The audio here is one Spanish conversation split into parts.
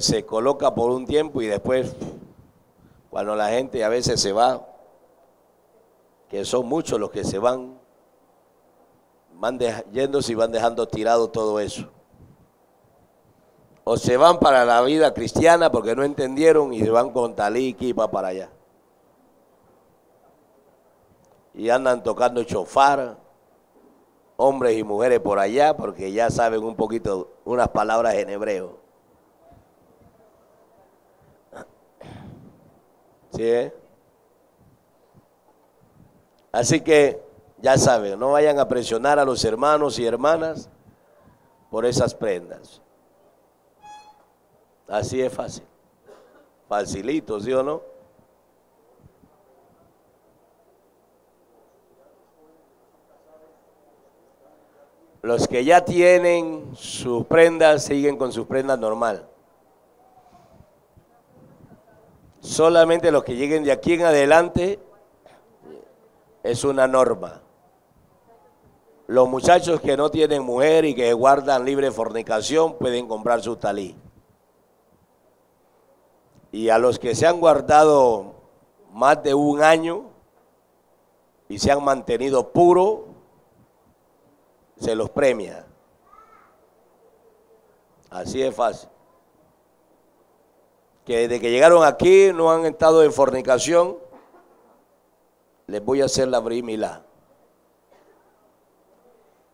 se coloca por un tiempo y después, cuando la gente a veces se va, que son muchos los que se van, van yéndose y van dejando tirado todo eso. O se van para la vida cristiana porque no entendieron y se van con talí y para allá. Y andan tocando chofar, hombres y mujeres por allá, porque ya saben un poquito unas palabras en hebreo. ¿Sí? Eh? Así que ya saben, no vayan a presionar a los hermanos y hermanas por esas prendas. Así es fácil. Facilito, ¿sí o no? Los que ya tienen sus prendas siguen con sus prendas normal. Solamente los que lleguen de aquí en adelante es una norma. Los muchachos que no tienen mujer y que guardan libre fornicación pueden comprar su talí. Y a los que se han guardado más de un año y se han mantenido puro, se los premia. Así es fácil que desde que llegaron aquí no han estado en fornicación, les voy a hacer la brimila.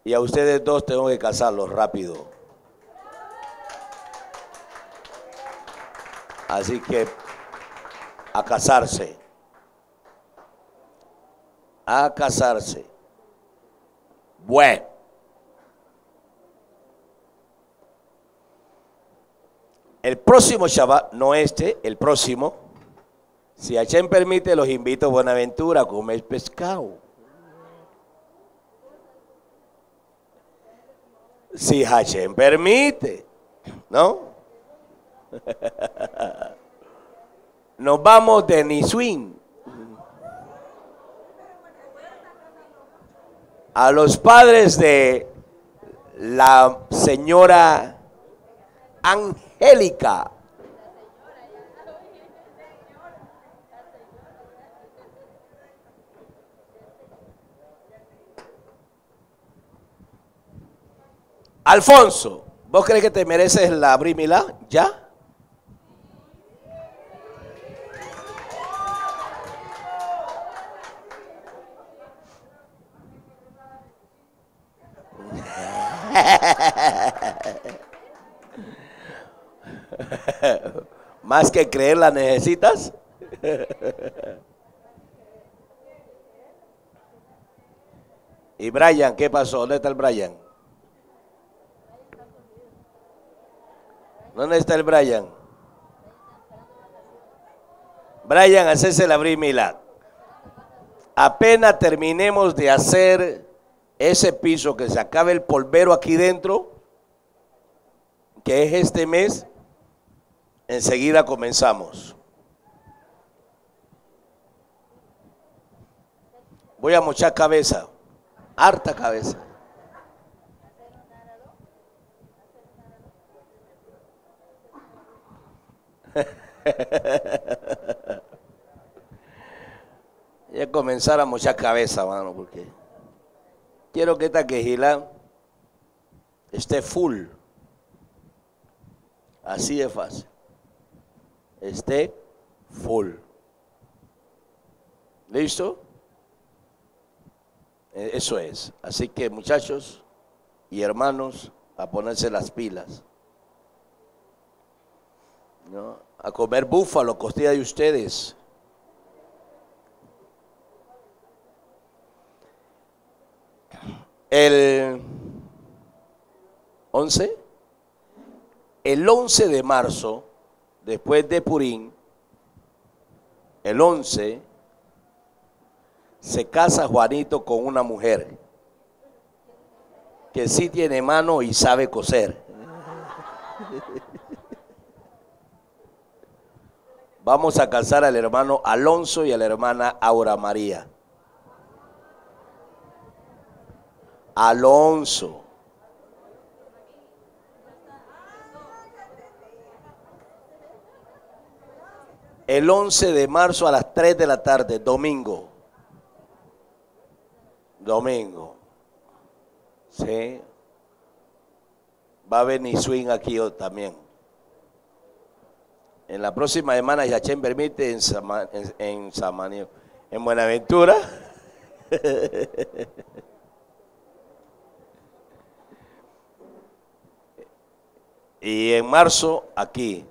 Y a ustedes dos tengo que casarlos rápido. Así que a casarse. A casarse. Bueno. El próximo Shabbat, no este, el próximo, si Hashem permite, los invito a Buenaventura a comer pescado. Si Hashem permite, ¿no? Nos vamos de Niswin a los padres de la señora angélica. Alfonso, ¿vos crees que te mereces la brimila? ¿Ya? Más que creer la necesitas. ¿Y Brian? ¿Qué pasó? ¿Dónde está el Brian? ¿Dónde está el Brian? Brian, hacese la brimila. Apenas terminemos de hacer ese piso, que se acabe el polvero aquí dentro, que es este mes, Enseguida comenzamos. Voy a mochar cabeza, harta cabeza. Voy a comenzar a mochar cabeza, mano, porque quiero que esta quejila esté full. Así de fácil esté full. ¿Listo? E, eso es. Así que muchachos y hermanos, a ponerse las pilas. A comer búfalo, costilla de ustedes. El 11, el 11 de marzo después de Purín, el 11, se casa Juanito con una mujer que sí tiene mano y sabe coser. Vamos a casar al hermano Alonso y a la hermana Aura María. Alonso. El 11 de marzo a las 3 de la tarde, domingo. Domingo. Sí. Va a venir swing aquí también. En la próxima semana Yachén permite en, en, en, en Buenaventura. y en marzo aquí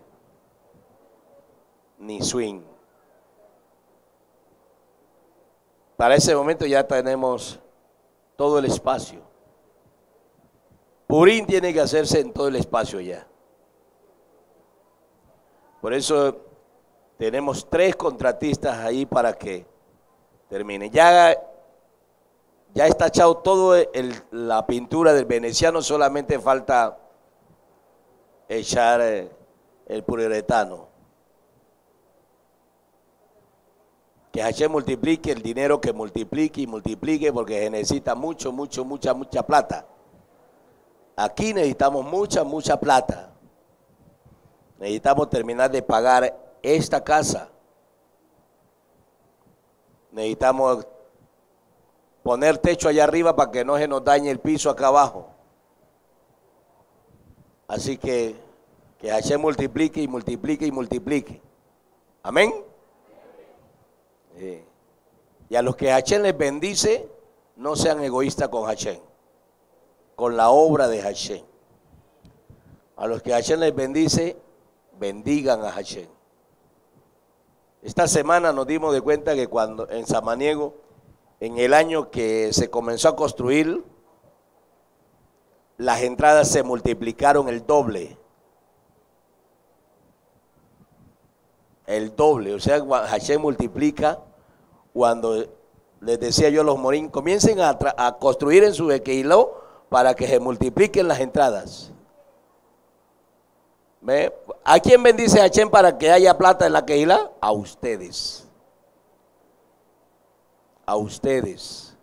ni swing. Para ese momento ya tenemos todo el espacio. Purín tiene que hacerse en todo el espacio ya. Por eso tenemos tres contratistas ahí para que termine. Ya, ya está echado todo la pintura del veneciano, solamente falta echar eh, el poliuretano. Que Hashem multiplique el dinero que multiplique y multiplique porque se necesita mucho, mucho, mucha, mucha plata. Aquí necesitamos mucha, mucha plata. Necesitamos terminar de pagar esta casa. Necesitamos poner techo allá arriba para que no se nos dañe el piso acá abajo. Así que que Hashem multiplique y multiplique y multiplique. Amén. Y a los que Hashem les bendice, no sean egoístas con Hashem, con la obra de Hashem. A los que Hashem les bendice, bendigan a Hashem. Esta semana nos dimos de cuenta que cuando en Samaniego, en el año que se comenzó a construir, las entradas se multiplicaron el doble. El doble. O sea, Hashem multiplica cuando les decía yo a los morín, comiencen a, construir en su equiló para que se multipliquen las entradas. ¿A quién bendice Hashem para que haya plata en la Keila? A ustedes. A ustedes.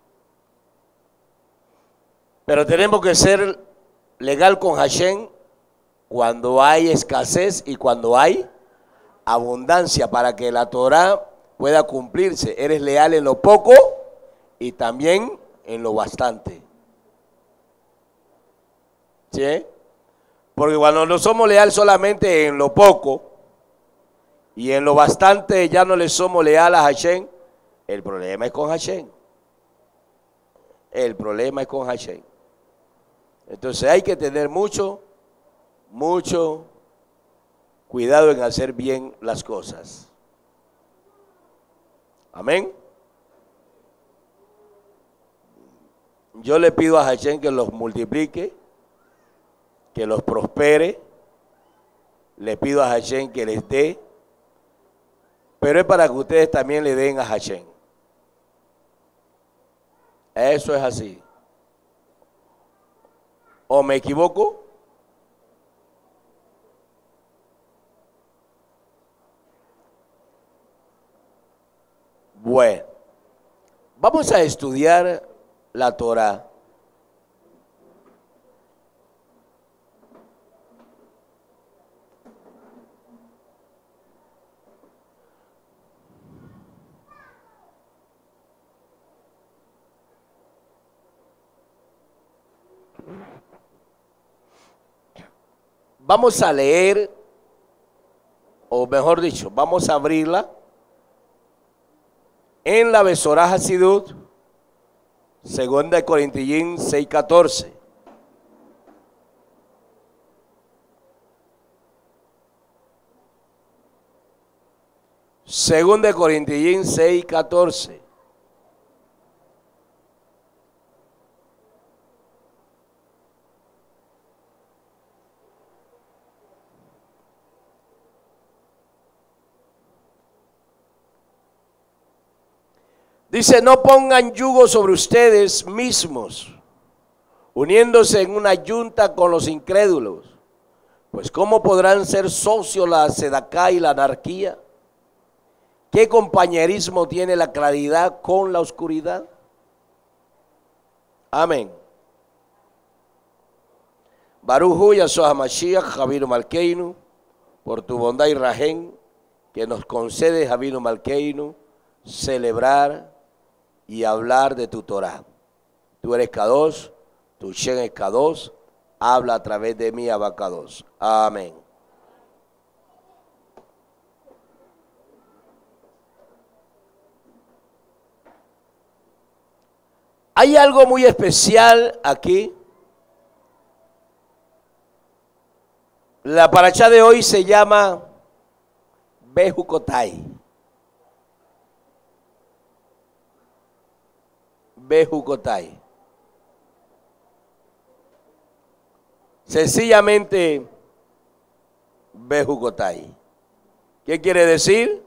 Pero tenemos que ser legal con Hashem cuando hay escasez y cuando hay abundancia para que la Torah pueda cumplirse. Eres leal en lo poco y también en lo bastante. ¿Sí? Porque cuando no somos leal solamente en lo poco y en lo bastante ya no le somos leal a Hashem, el problema es con Hashem. El problema es con Hashem. Entonces hay que tener mucho, mucho cuidado en hacer bien las cosas. Amén. Yo le pido a Hashem que los multiplique, que los prospere. Le pido a Hashem que les dé. Pero es para que ustedes también le den a Hashem. Eso es así. ¿O me equivoco? Bueno, vamos a estudiar la Torah. Vamos a leer, o mejor dicho, vamos a abrirla en la Besorah Sidut, segunda de Corintillín 6:14. Segunda de Corintillín 6:14. Dice, no pongan yugo sobre ustedes mismos, uniéndose en una yunta con los incrédulos. Pues ¿cómo podrán ser socios la sedacá y la anarquía? ¿Qué compañerismo tiene la claridad con la oscuridad? Amén. Baruj Yahshua Mashiach, Javier Malkeinu, por tu bondad y rajén, que nos concede Javino Malkeinu celebrar y hablar de tu Torah. Tú eres K2, tu Shen es K2, habla a través de mí, Abacados. Amén. Hay algo muy especial aquí. La paracha de hoy se llama Bejucotai. Bejucotai. Sencillamente Bejucotai. ¿Qué quiere decir?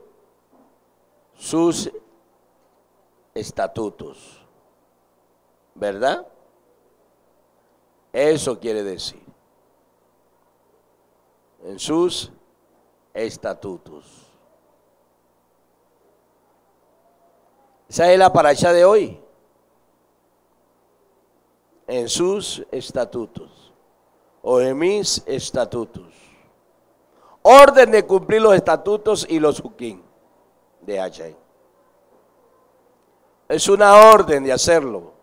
Sus estatutos. ¿Verdad? Eso quiere decir. En sus estatutos. Esa es la paracha de hoy. En sus estatutos. O en mis estatutos. Orden de cumplir los estatutos y los hukim de H. Es una orden de hacerlo.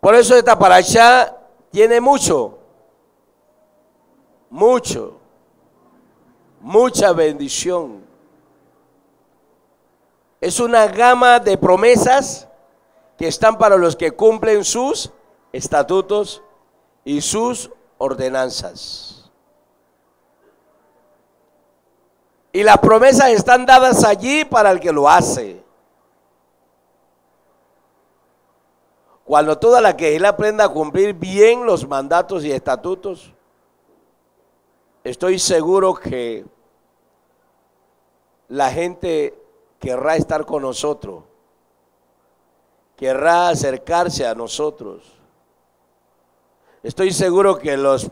Por eso esta paracha tiene mucho, mucho, mucha bendición. Es una gama de promesas que están para los que cumplen sus estatutos y sus ordenanzas. Y las promesas están dadas allí para el que lo hace. Cuando toda la que aprenda a cumplir bien los mandatos y estatutos, estoy seguro que la gente querrá estar con nosotros, querrá acercarse a nosotros. Estoy seguro que los,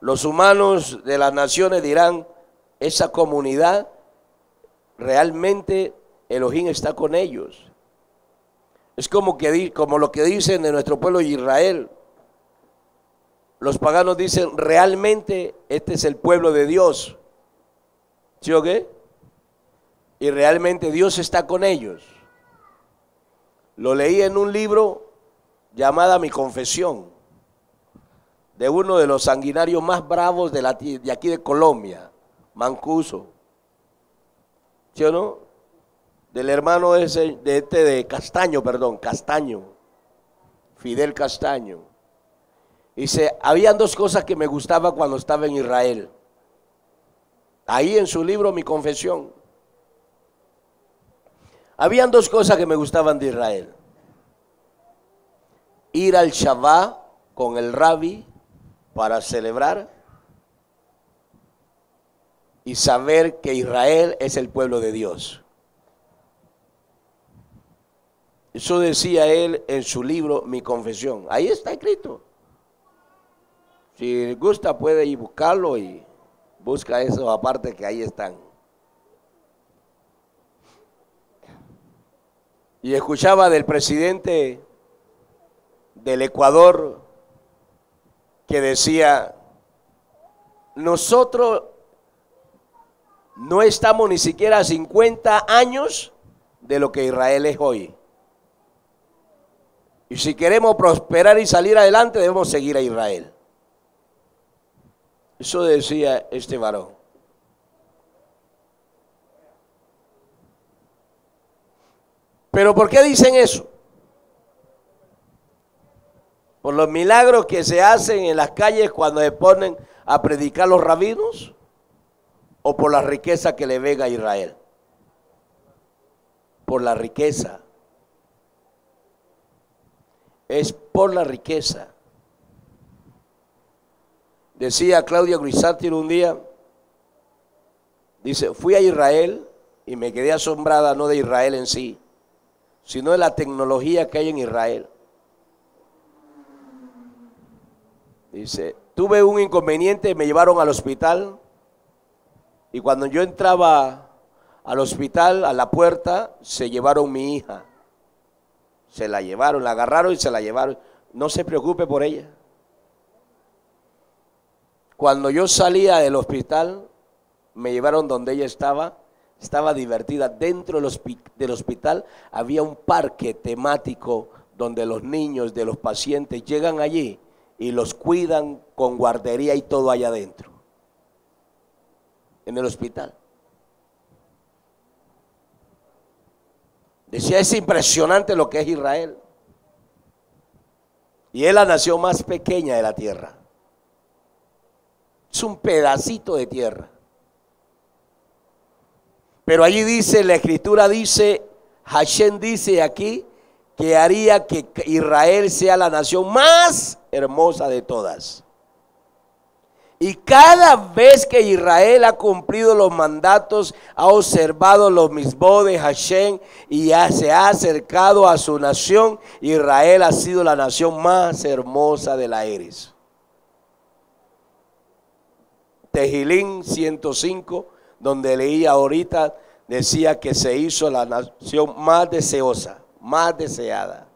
los humanos de las naciones dirán, esa comunidad realmente Elohim está con ellos. Es como, que, como lo que dicen de nuestro pueblo Israel. Los paganos dicen, realmente este es el pueblo de Dios. ¿Sí o qué? Y realmente Dios está con ellos. Lo leí en un libro llamado Mi Confesión, de uno de los sanguinarios más bravos de, la, de aquí de Colombia, Mancuso. ¿Sí o no? del hermano ese, de este de Castaño, perdón, Castaño, Fidel Castaño. Dice, habían dos cosas que me gustaba cuando estaba en Israel. Ahí en su libro Mi Confesión. Habían dos cosas que me gustaban de Israel. Ir al Shabbat con el rabbi para celebrar y saber que Israel es el pueblo de Dios. Eso decía él en su libro Mi Confesión. Ahí está escrito. Si gusta puede ir buscarlo y busca eso aparte que ahí están. Y escuchaba del presidente del Ecuador que decía, nosotros no estamos ni siquiera a 50 años de lo que Israel es hoy. Y si queremos prosperar y salir adelante, debemos seguir a Israel. Eso decía este varón. Pero ¿por qué dicen eso? ¿Por los milagros que se hacen en las calles cuando se ponen a predicar los rabinos? ¿O por la riqueza que le venga a Israel? Por la riqueza es por la riqueza. Decía Claudia Grisátiro un día, dice, fui a Israel y me quedé asombrada no de Israel en sí, sino de la tecnología que hay en Israel. Dice, tuve un inconveniente, me llevaron al hospital y cuando yo entraba al hospital, a la puerta, se llevaron mi hija. Se la llevaron, la agarraron y se la llevaron. No se preocupe por ella. Cuando yo salía del hospital, me llevaron donde ella estaba, estaba divertida. Dentro del hospital había un parque temático donde los niños de los pacientes llegan allí y los cuidan con guardería y todo allá adentro, en el hospital. Decía, es impresionante lo que es Israel. Y es la nación más pequeña de la tierra. Es un pedacito de tierra. Pero allí dice, la escritura dice, Hashem dice aquí, que haría que Israel sea la nación más hermosa de todas. Y cada vez que Israel ha cumplido los mandatos, ha observado los mismos de Hashem y se ha acercado a su nación, Israel ha sido la nación más hermosa de la Eres. Tejilín 105, donde leía ahorita, decía que se hizo la nación más deseosa, más deseada.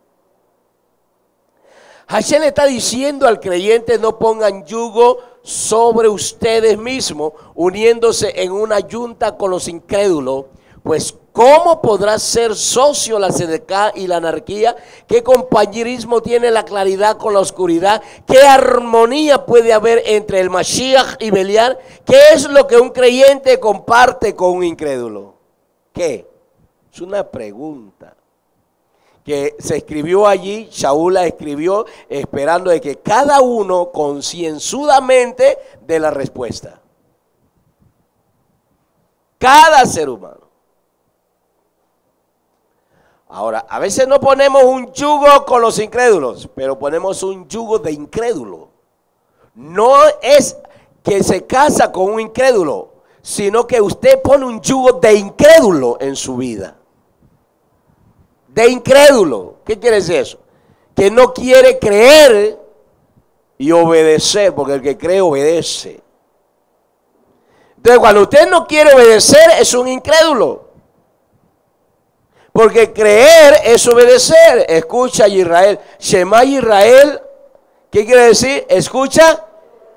Hashem le está diciendo al creyente no pongan yugo sobre ustedes mismos, uniéndose en una yunta con los incrédulos, pues ¿cómo podrá ser socio la CDK y la anarquía? ¿Qué compañerismo tiene la claridad con la oscuridad? ¿Qué armonía puede haber entre el Mashiach y Beliar? ¿Qué es lo que un creyente comparte con un incrédulo? ¿Qué? Es una pregunta que se escribió allí, Shaul la escribió esperando de que cada uno concienzudamente dé la respuesta. Cada ser humano. Ahora, a veces no ponemos un yugo con los incrédulos, pero ponemos un yugo de incrédulo. No es que se casa con un incrédulo, sino que usted pone un yugo de incrédulo en su vida de incrédulo. ¿Qué quiere decir eso? Que no quiere creer y obedecer, porque el que cree obedece. Entonces, cuando usted no quiere obedecer, es un incrédulo. Porque creer es obedecer. Escucha Israel. Shema Israel, ¿qué quiere decir? Escucha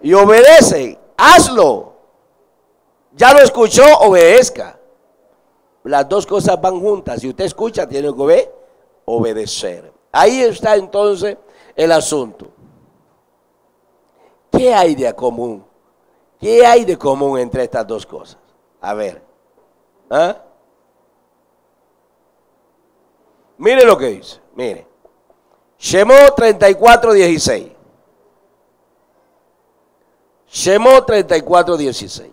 y obedece. Hazlo. Ya lo escuchó, obedezca. Las dos cosas van juntas. Si usted escucha, tiene que obedecer. Ahí está entonces el asunto. ¿Qué hay de común? ¿Qué hay de común entre estas dos cosas? A ver. ¿ah? Mire lo que dice. Mire. Shemó 34, 16. Shemó 34, 16.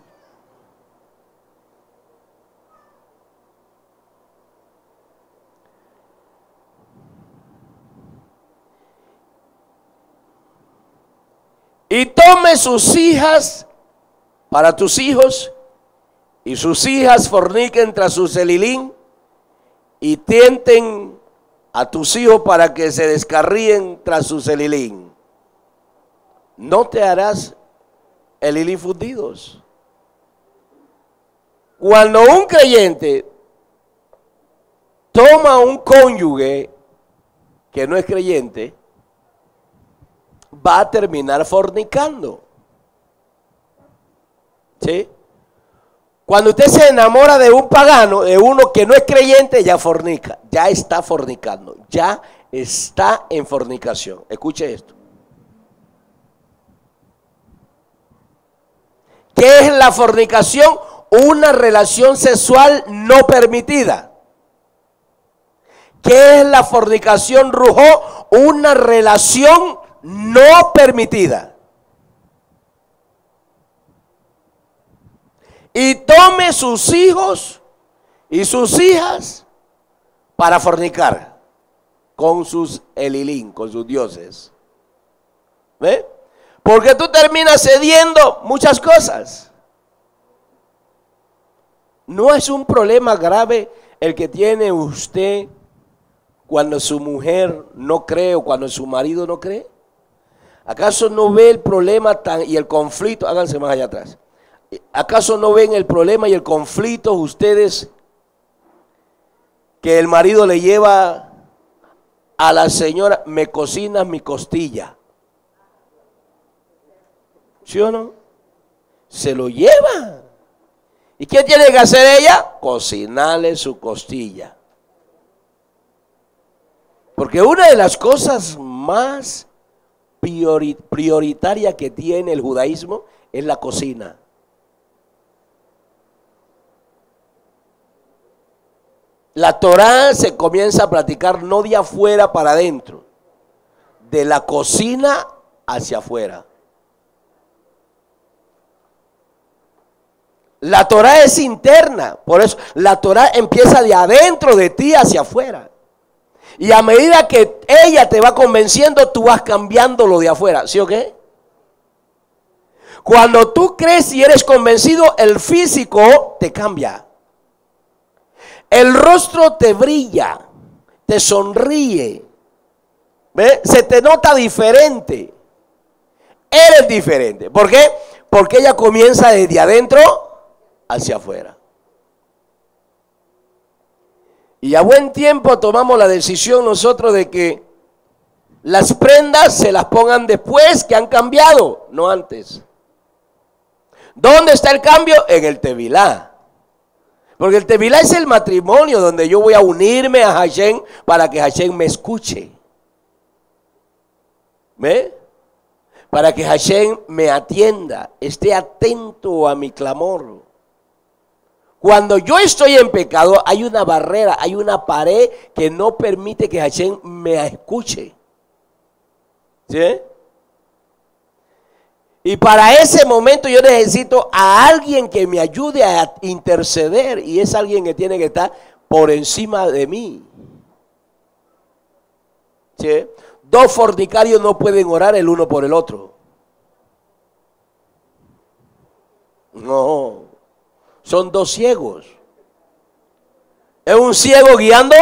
Y tome sus hijas para tus hijos, y sus hijas forniquen tras su celilín, y tienten a tus hijos para que se descarríen tras su celilín. No te harás el fundidos. Cuando un creyente toma un cónyuge que no es creyente, va a terminar fornicando. ¿Sí? Cuando usted se enamora de un pagano, de uno que no es creyente, ya fornica, ya está fornicando, ya está en fornicación. Escuche esto. ¿Qué es la fornicación? Una relación sexual no permitida. ¿Qué es la fornicación, Rujó? Una relación no permitida. Y tome sus hijos y sus hijas para fornicar con sus elilín, con sus dioses. ¿Ve? Porque tú terminas cediendo muchas cosas. No es un problema grave el que tiene usted cuando su mujer no cree o cuando su marido no cree. ¿Acaso no ve el problema tan, y el conflicto? Háganse más allá atrás. ¿Acaso no ven el problema y el conflicto ustedes que el marido le lleva a la señora, me cocinas mi costilla? ¿Sí o no? se lo lleva. ¿Y qué tiene que hacer ella? Cocinarle su costilla. Porque una de las cosas más prioritarias que tiene el judaísmo es la cocina. La Torá se comienza a platicar no de afuera para adentro, de la cocina hacia afuera. La Torah es interna, por eso la Torah empieza de adentro de ti hacia afuera. Y a medida que ella te va convenciendo, tú vas cambiando lo de afuera, ¿sí o qué? Cuando tú crees y eres convencido, el físico te cambia. El rostro te brilla, te sonríe, se te nota diferente. Eres diferente. ¿Por qué? Porque ella comienza desde adentro hacia afuera. Y a buen tiempo tomamos la decisión nosotros de que las prendas se las pongan después que han cambiado, no antes. ¿Dónde está el cambio? En el Tevilá. Porque el Tevilá es el matrimonio donde yo voy a unirme a Hashem para que Hashem me escuche. ¿Ve? Para que Hashem me atienda, esté atento a mi clamor. Cuando yo estoy en pecado, hay una barrera, hay una pared que no permite que Hashem me escuche. ¿Sí? Y para ese momento yo necesito a alguien que me ayude a interceder. Y es alguien que tiene que estar por encima de mí. ¿Sí? Dos fornicarios no pueden orar el uno por el otro. No son dos ciegos. Es un ciego guiando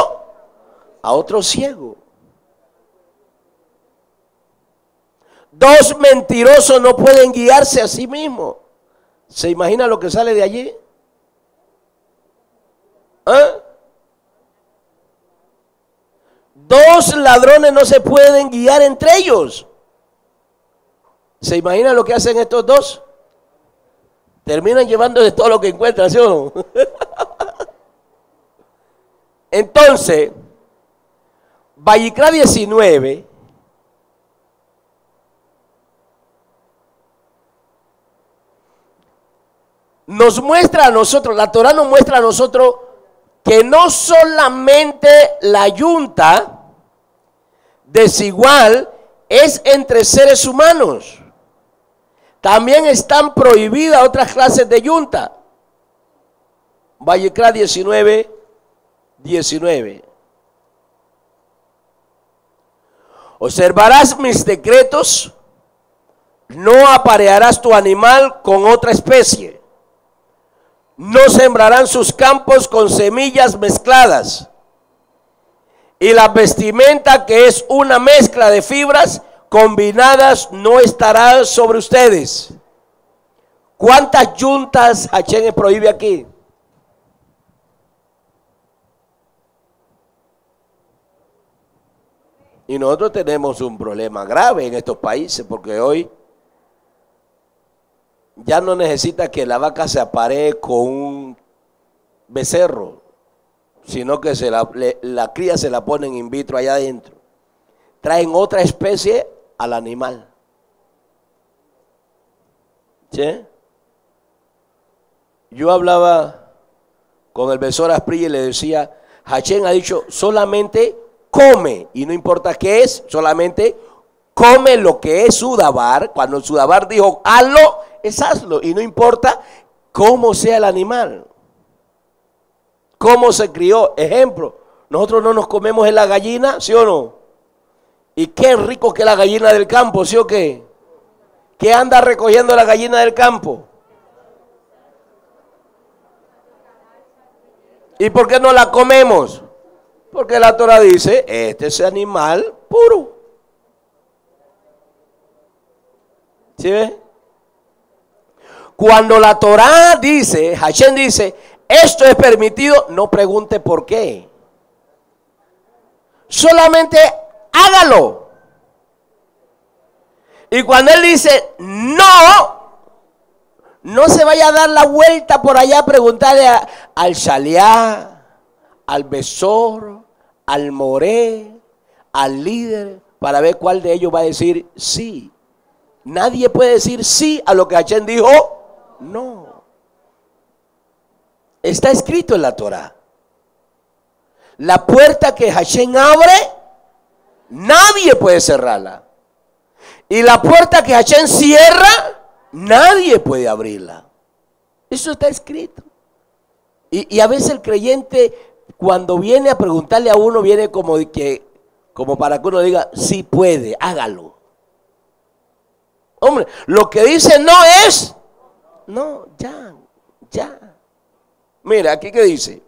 a otro ciego. Dos mentirosos no pueden guiarse a sí mismos. ¿Se imagina lo que sale de allí? ¿Ah? Dos ladrones no se pueden guiar entre ellos. ¿Se imagina lo que hacen estos dos? terminan llevando de todo lo que encuentran, ¿sí o no? Entonces, Vallicra 19 nos muestra a nosotros, la Torah nos muestra a nosotros que no solamente la yunta desigual es entre seres humanos. También están prohibidas otras clases de yunta. Vallecra 19, 19. Observarás mis decretos, no aparearás tu animal con otra especie, no sembrarán sus campos con semillas mezcladas, y la vestimenta que es una mezcla de fibras combinadas no estarán sobre ustedes. ¿Cuántas yuntas Hachén prohíbe aquí? Y nosotros tenemos un problema grave en estos países porque hoy ya no necesita que la vaca se aparee con un becerro, sino que se la, la cría se la ponen in vitro allá adentro. Traen otra especie al animal. ¿Sí? Yo hablaba con el besor Asprilla y le decía, Hachén ha dicho, solamente come, y no importa qué es, solamente come lo que es Sudabar. Cuando Sudabar dijo, hazlo, es hazlo, y no importa cómo sea el animal, cómo se crió. Ejemplo, nosotros no nos comemos en la gallina, ¿sí o no? Y qué rico que la gallina del campo, ¿sí o qué? ¿Qué anda recogiendo la gallina del campo? ¿Y por qué no la comemos? Porque la Torah dice, este es animal puro. ¿Sí ve? Cuando la Torah dice, Hashem dice, esto es permitido, no pregunte por qué. Solamente hágalo. Y cuando Él dice, no, no se vaya a dar la vuelta por allá a preguntarle al Shaliá, al Besor, al Moré, al líder, para ver cuál de ellos va a decir sí. Nadie puede decir sí a lo que Hashem dijo, no. Está escrito en la Torah. La puerta que Hashem abre, nadie puede cerrarla. Y la puerta que Hashem cierra, nadie puede abrirla. Eso está escrito. Y, a veces el creyente, cuando viene a preguntarle a uno, viene como, que, como para que uno diga, sí puede, hágalo. Hombre, lo que dice no es, no, ya, ya. Mira, aquí que dice,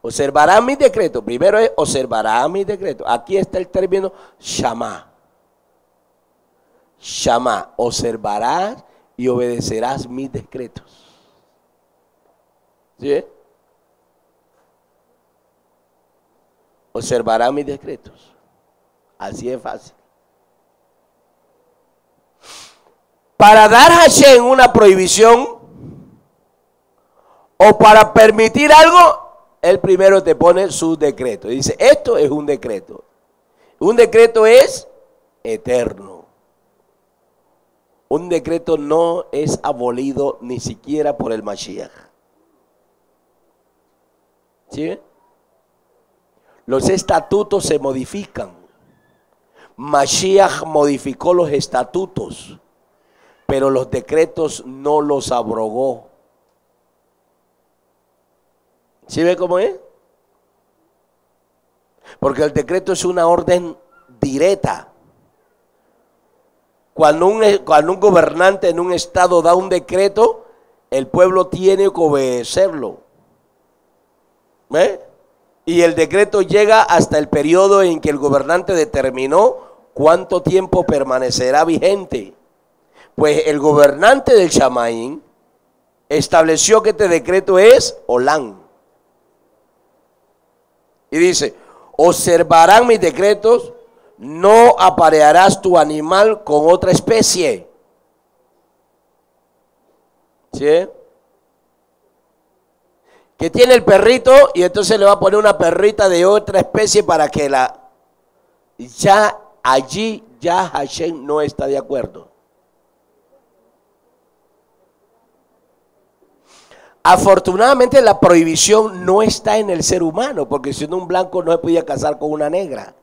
observará mi decreto. Primero es observará mi decreto. Aquí está el término Shama. Shama, observarás y obedecerás mis decretos. ¿Sí? Observará mis decretos. Así es fácil. Para dar Hashem una prohibición o para permitir algo, él primero te pone su decreto. dice, esto es un decreto. Un decreto es eterno. Un decreto no es abolido ni siquiera por el Mashiach. ¿Sí? Los estatutos se modifican. Mashiach modificó los estatutos, pero los decretos no los abrogó. ¿Sí ve cómo es? Porque el decreto es una orden directa. Cuando un, cuando un gobernante en un estado da un decreto, el pueblo tiene que obedecerlo. Y el decreto llega hasta el periodo en que el gobernante determinó cuánto tiempo permanecerá vigente. Pues el gobernante del Chamaín estableció que este decreto es Olán. Y dice, observarán mis decretos, no aparearás tu animal con otra especie. ¿Sí? Que tiene el perrito y entonces le va a poner una perrita de otra especie para que la... Ya allí, ya Hashem no está de acuerdo. Afortunadamente la prohibición no está en el ser humano, porque si no un blanco no se podía casar con una negra.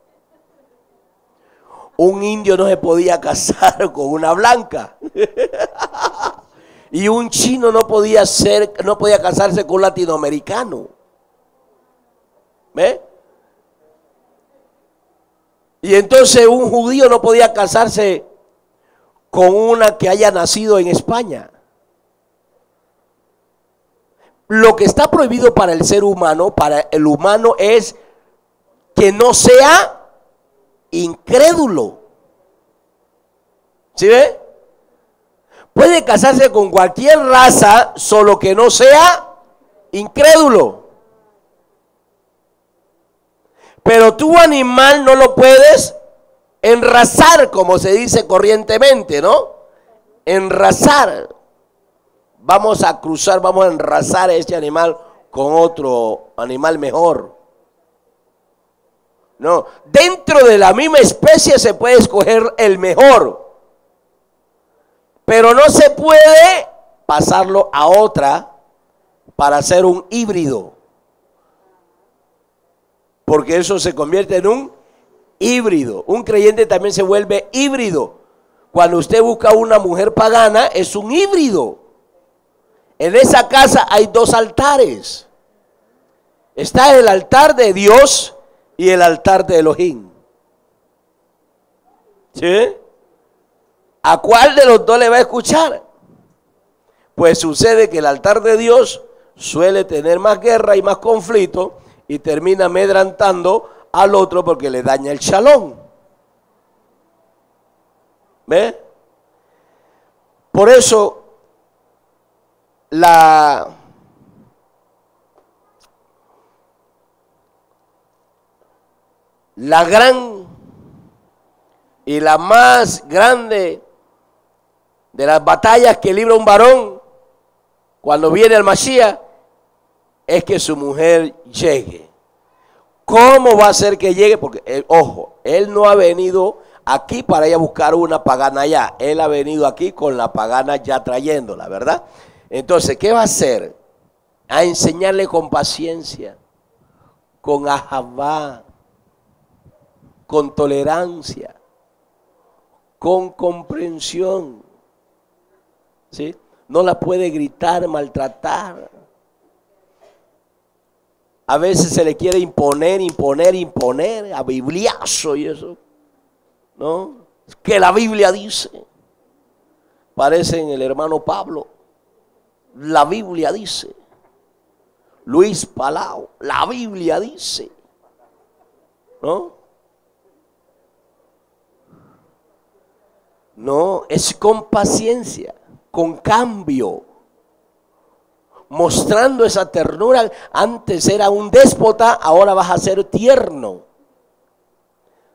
Un indio no se podía casar con una blanca. y un chino no podía ser, no podía casarse con un latinoamericano. ¿Ve? Y entonces un judío no podía casarse con una que haya nacido en España. Lo que está prohibido para el ser humano, para el humano, es que no sea incrédulo. ¿Sí ve? Puede casarse con cualquier raza, solo que no sea incrédulo. Pero tu animal no lo puedes enrazar, como se dice corrientemente, ¿no? Enrazar vamos a cruzar, vamos a enrazar a este animal con otro animal mejor. No, dentro de la misma especie se puede escoger el mejor, pero no se puede pasarlo a otra para hacer un híbrido, porque eso se convierte en un híbrido. Un creyente también se vuelve híbrido. Cuando usted busca una mujer pagana, es un híbrido. En esa casa hay dos altares. Está el altar de Dios y el altar de Elohim. ¿Sí? ¿A cuál de los dos le va a escuchar? Pues sucede que el altar de Dios suele tener más guerra y más conflicto y termina medrantando al otro porque le daña el chalón. ¿Ve? Por eso la la gran y la más grande de las batallas que libra un varón cuando viene el Mashiach, es que su mujer llegue. ¿Cómo va a ser que llegue? Porque, eh, ojo, él no ha venido aquí para ir a buscar una pagana allá. Él ha venido aquí con la pagana ya trayéndola, ¿verdad? Entonces, ¿qué va a hacer? A enseñarle con paciencia, con ajabá, con tolerancia, con comprensión. ¿Sí? No la puede gritar, maltratar. A veces se le quiere imponer, imponer, imponer, a bibliazo y eso. ¿No? Que la Biblia dice. Parece en el hermano Pablo. La Biblia dice. Luis Palau, la Biblia dice. ¿No? No, es con paciencia, con cambio, mostrando esa ternura. Antes era un déspota, ahora vas a ser tierno.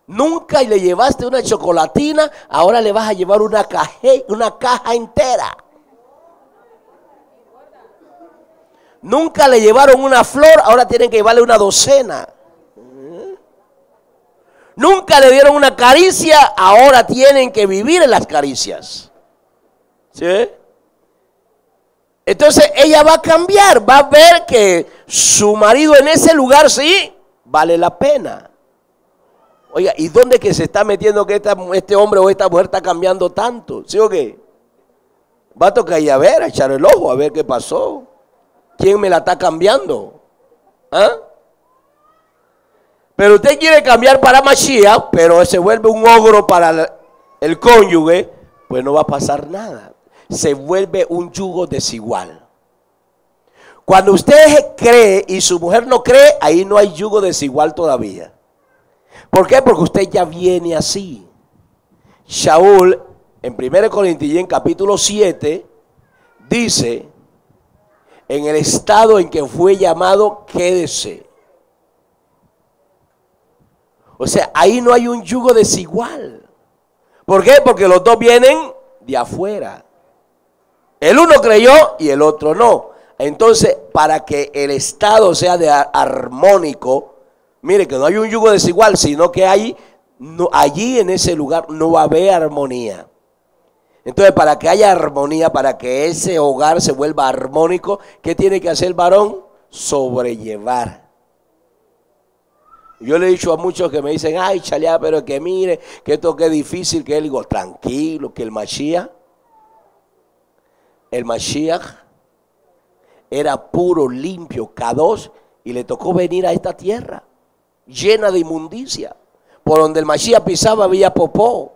Nunca le llevaste una chocolatina, ahora le vas a llevar una caja, una caja entera. Nunca le llevaron una flor, ahora tienen que llevarle una docena. Nunca le dieron una caricia, ahora tienen que vivir en las caricias. ¿Sí? Entonces ella va a cambiar, va a ver que su marido en ese lugar sí vale la pena. Oiga, ¿y dónde que se está metiendo que este hombre o esta mujer está cambiando tanto? ¿Sí o qué? Va a tocar ir a ver, a echar el ojo, a ver qué pasó. ¿Quién me la está cambiando? ¿Ah? Pero usted quiere cambiar para Mashiach, pero se vuelve un ogro para el cónyuge, pues no va a pasar nada. Se vuelve un yugo desigual. Cuando usted cree y su mujer no cree, ahí no hay yugo desigual todavía. ¿Por qué? Porque usted ya viene así. Shaul, en 1 Corintios, capítulo 7, dice, en el estado en que fue llamado, quédese. O sea, ahí no hay un yugo desigual. ¿Por qué? Porque los dos vienen de afuera. El uno creyó y el otro no. Entonces, para que el estado sea de armónico, mire que no hay un yugo desigual, sino que hay, allí en ese lugar no va a haber armonía. Entonces, para que haya armonía, para que ese hogar se vuelva armónico, ¿qué tiene que hacer el varón? Sobrellevar. Yo le he dicho a muchos que me dicen, ay, chalea, pero que mire, que esto que es difícil, que él digo, tranquilo, que el Mashiach, el Mashiach era puro, limpio, K2, y le tocó venir a esta tierra llena de inmundicia. Por donde el Mashiach pisaba había popó.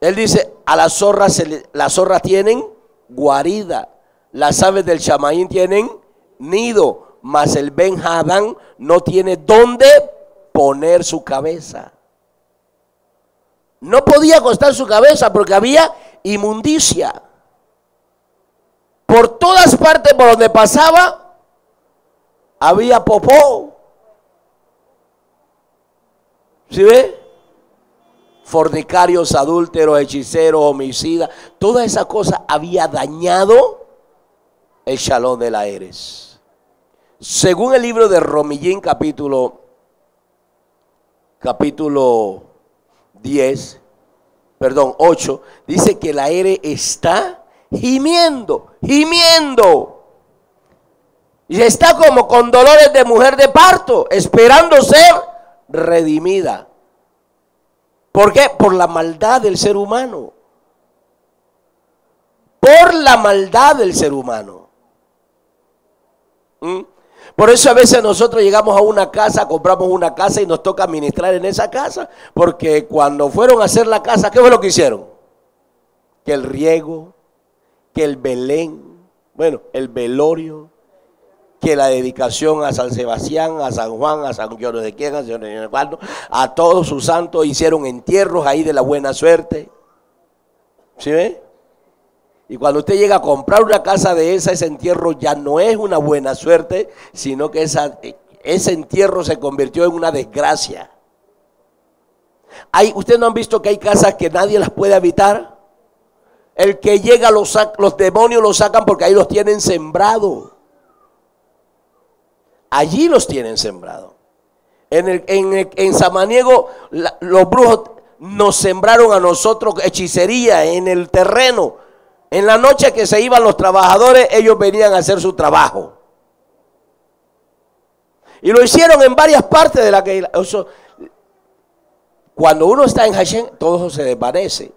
Él dice, a las zorras, las zorras tienen guarida, las aves del chamaín tienen nido, mas el Ben no tiene dónde poner su cabeza. No podía acostar su cabeza porque había inmundicia. Por todas partes por donde pasaba, había popó. ¿Sí ve? Fornicarios, adúlteros, hechiceros, homicidas, toda esa cosa había dañado el shalom de la Eres. Según el libro de Romillín capítulo capítulo 10, perdón, 8, dice que la ere está gimiendo, gimiendo. Y está como con dolores de mujer de parto, esperando ser redimida. ¿Por qué? Por la maldad del ser humano. Por la maldad del ser humano. ¿Mm? Por eso a veces nosotros llegamos a una casa, compramos una casa y nos toca administrar en esa casa, porque cuando fueron a hacer la casa, ¿qué fue lo que hicieron? Que el riego, que el Belén, bueno, el velorio, que la dedicación a San Sebastián, a San Juan, a San Jorge de quién, a San a todos sus santos hicieron entierros ahí de la buena suerte. ¿Sí ve? Y cuando usted llega a comprar una casa de esa, ese entierro ya no es una buena suerte, sino que ese entierro se convirtió en una desgracia. Hay, ¿Ustedes no han visto que hay casas que nadie las puede habitar? El que llega, los, los demonios los sacan porque ahí los tienen sembrado. Allí los tienen sembrado. En, el, en, en Samaniego los brujos nos sembraron a nosotros hechicería en el terreno. En la noche que se iban los trabajadores, ellos venían a hacer su trabajo. Y lo hicieron en varias partes de la que... cuando uno está en Hashem, todo eso se desvanece.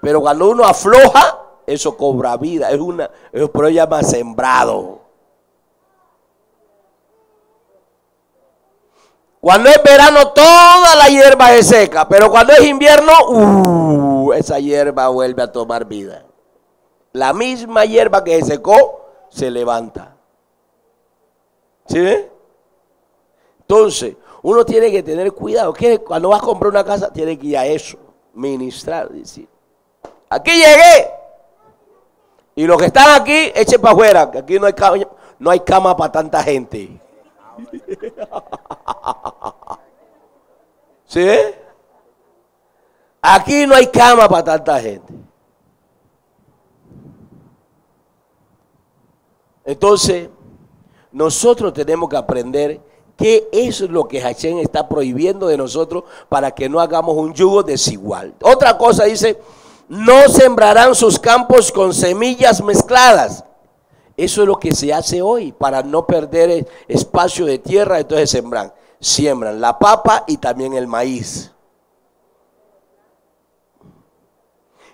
Pero cuando uno afloja, eso cobra vida. Es una, eso por llama sembrado. Cuando es verano, toda la hierba es seca. Pero cuando es invierno, uh, esa hierba vuelve a tomar vida. La misma hierba que se secó, se levanta. ¿Sí? Entonces, uno tiene que tener cuidado. Cuando vas a comprar una casa, tiene que ir a eso, ministrar, decir, aquí llegué. Y los que están aquí, echen para afuera, que aquí no hay no hay cama para tanta gente. ¿Sí? Aquí no hay cama para tanta gente. Entonces, nosotros tenemos que aprender ¿Qué es lo que Hashem está prohibiendo de nosotros para que no hagamos un yugo desigual? Otra cosa dice, no sembrarán sus campos con semillas mezcladas. Eso es lo que se hace hoy para no perder espacio de tierra, entonces sembran. Siembran la papa y también el maíz.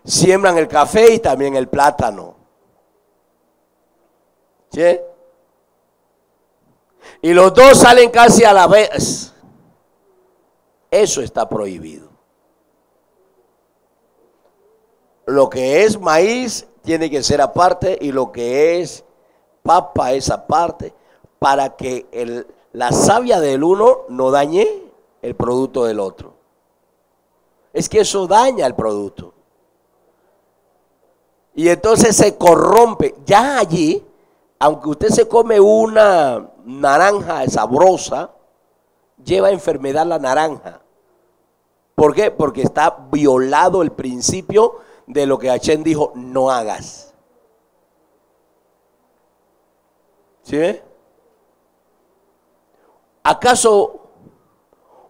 Siembran el café y también el plátano. ¿Sí? Y los dos salen casi a la vez. Eso está prohibido. Lo que es maíz tiene que ser aparte y lo que es papa es aparte para que la savia del uno no dañe el producto del otro. Es que eso daña el producto. Y entonces se corrompe. Ya allí, aunque usted se come una naranja sabrosa, lleva enfermedad la naranja. ¿Por qué? Porque está violado el principio de lo que Hachem dijo, no hagas. ¿Sí? ¿Acaso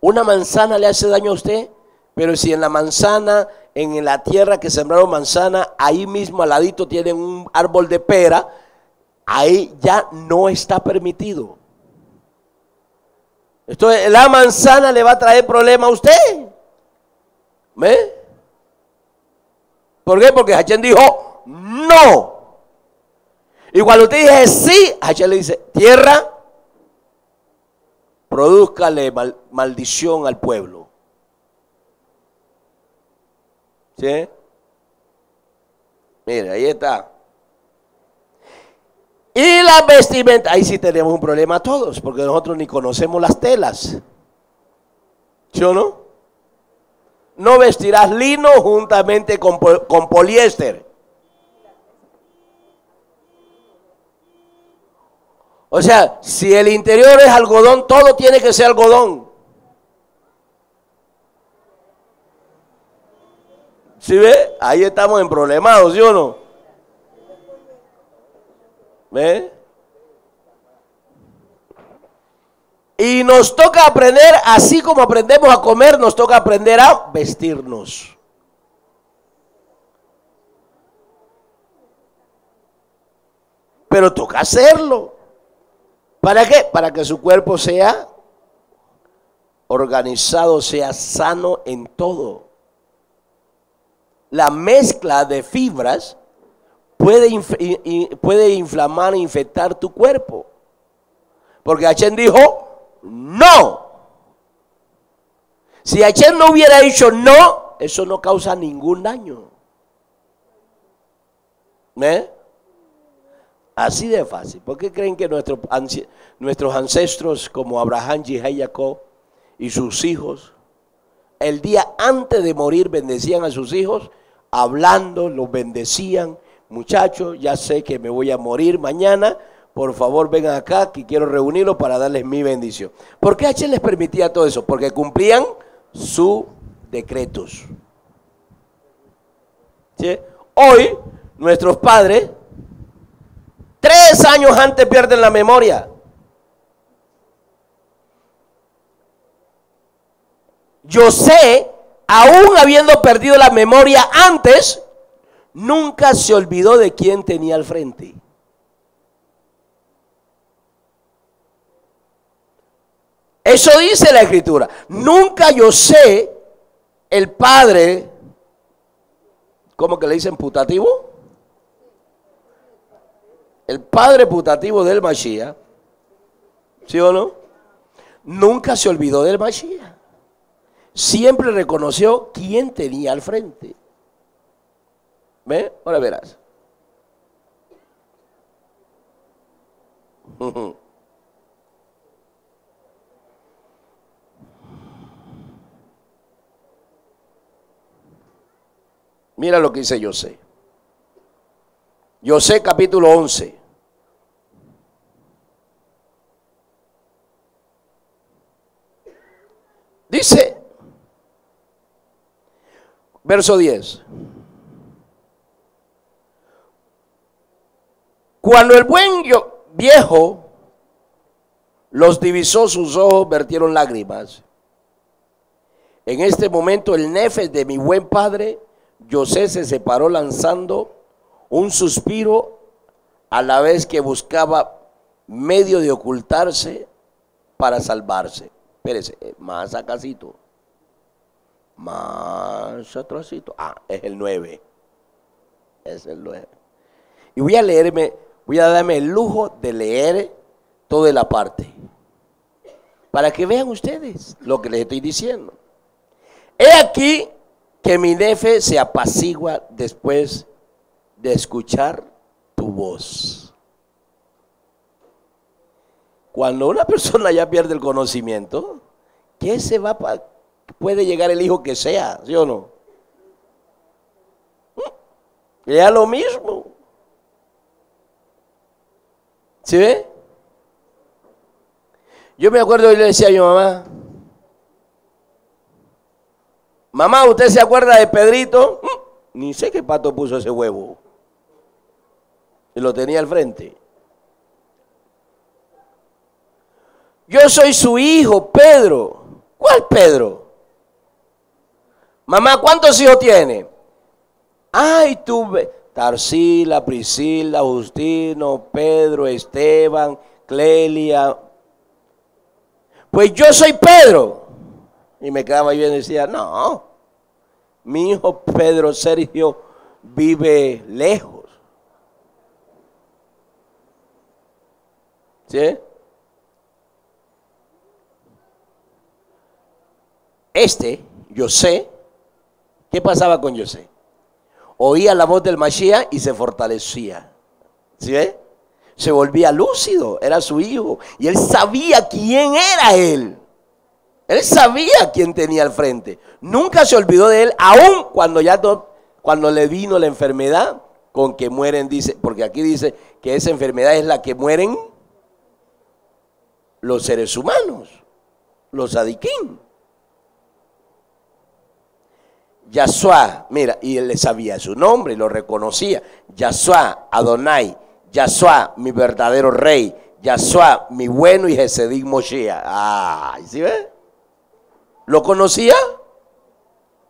una manzana le hace daño a usted? Pero si en la manzana, en la tierra que sembraron manzana, ahí mismo al ladito tienen un árbol de pera, ahí ya no está permitido. Entonces, la manzana le va a traer problema a usted. ¿Ve? ¿Por qué? Porque Hachem dijo no. Y cuando usted dice sí, Hachem le dice, tierra, produzcale maldición al pueblo. ¿Sí? Mire, ahí está. Y la vestimenta, ahí sí tenemos un problema todos, porque nosotros ni conocemos las telas. ¿Sí o no? No vestirás lino juntamente con, con poliéster. O sea, si el interior es algodón, todo tiene que ser algodón. ¿Sí ve? Ahí estamos en problemados, ¿sí o no? ¿Ve? Y nos toca aprender, así como aprendemos a comer, nos toca aprender a vestirnos. Pero toca hacerlo. ¿Para qué? Para que su cuerpo sea organizado, sea sano en todo. La mezcla de fibras puede, inflamar e infectar tu cuerpo. Porque Hachem dijo, no. Si Hachem no hubiera dicho no, eso no causa ningún daño. ¿Eh? Así de fácil. ¿Por qué creen que nuestros, ancestros como Abraham, y Jacob y sus hijos, el día antes de morir bendecían a sus hijos, hablando, los bendecían, muchachos, ya sé que me voy a morir mañana, por favor vengan acá que quiero reunirlos para darles mi bendición. ¿Por qué H les permitía todo eso? Porque cumplían sus decretos. Hoy, nuestros padres, tres años antes pierden la memoria. Yo sé, aún habiendo perdido la memoria antes, nunca se olvidó de quién tenía al frente. Eso dice la escritura. Nunca yo sé el padre, ¿cómo que le dicen putativo? El padre putativo del Mashiach, ¿sí o no? Nunca se olvidó del Mashiach. Siempre reconoció quién tenía al frente. ¿Ve? Ahora verás. Mira lo que dice José. José capítulo 11. Dice, verso 10. Cuando el buen viejo los divisó, sus ojos vertieron lágrimas. En este momento el nefes de mi buen padre José se separó lanzando un suspiro a la vez que buscaba medio de ocultarse para salvarse. Espérese, eh, más acasito. Más atrásito. Ah, es el 9. Es el 9. Y voy a leerme, voy a darme el lujo de leer toda la parte. Para que vean ustedes lo que les estoy diciendo. He aquí que mi nefe se apacigua después de escuchar tu voz. Cuando una persona ya pierde el conocimiento, ¿qué se va puede llegar el hijo que sea, ¿sí o no? Ya lo mismo. ¿Sí ve? Yo me acuerdo y le decía a mi mamá, Mamá, ¿usted se acuerda de Pedrito? Mm, ni sé qué pato puso ese huevo. Y lo tenía al frente. Yo soy su hijo, Pedro. ¿Cuál Pedro? Mamá, ¿cuántos hijos tiene? Ay, tuve Tarsila, Priscila, Justino, Pedro, Esteban, Clelia. Pues yo soy Pedro. Y me quedaba bien y decía, no, mi hijo Pedro Sergio vive lejos. ¿Sí? Este, yo sé, ¿qué pasaba con José? Oía la voz del Mashiach y se fortalecía. ¿Sí Se volvía lúcido, era su hijo. Y él sabía quién era él. Él sabía quién tenía al frente. Nunca se olvidó de él, aun cuando ya cuando le vino la enfermedad con que mueren, dice, porque aquí dice que esa enfermedad es la que mueren los seres humanos, los adiquín. Yahshua, mira, y él le sabía su nombre, lo reconocía. Yahshua, Adonai, Yahshua, mi verdadero rey, Yahshua, mi bueno y Jesedín Moshiach. Ay, ¿sí ves? ¿Lo conocía?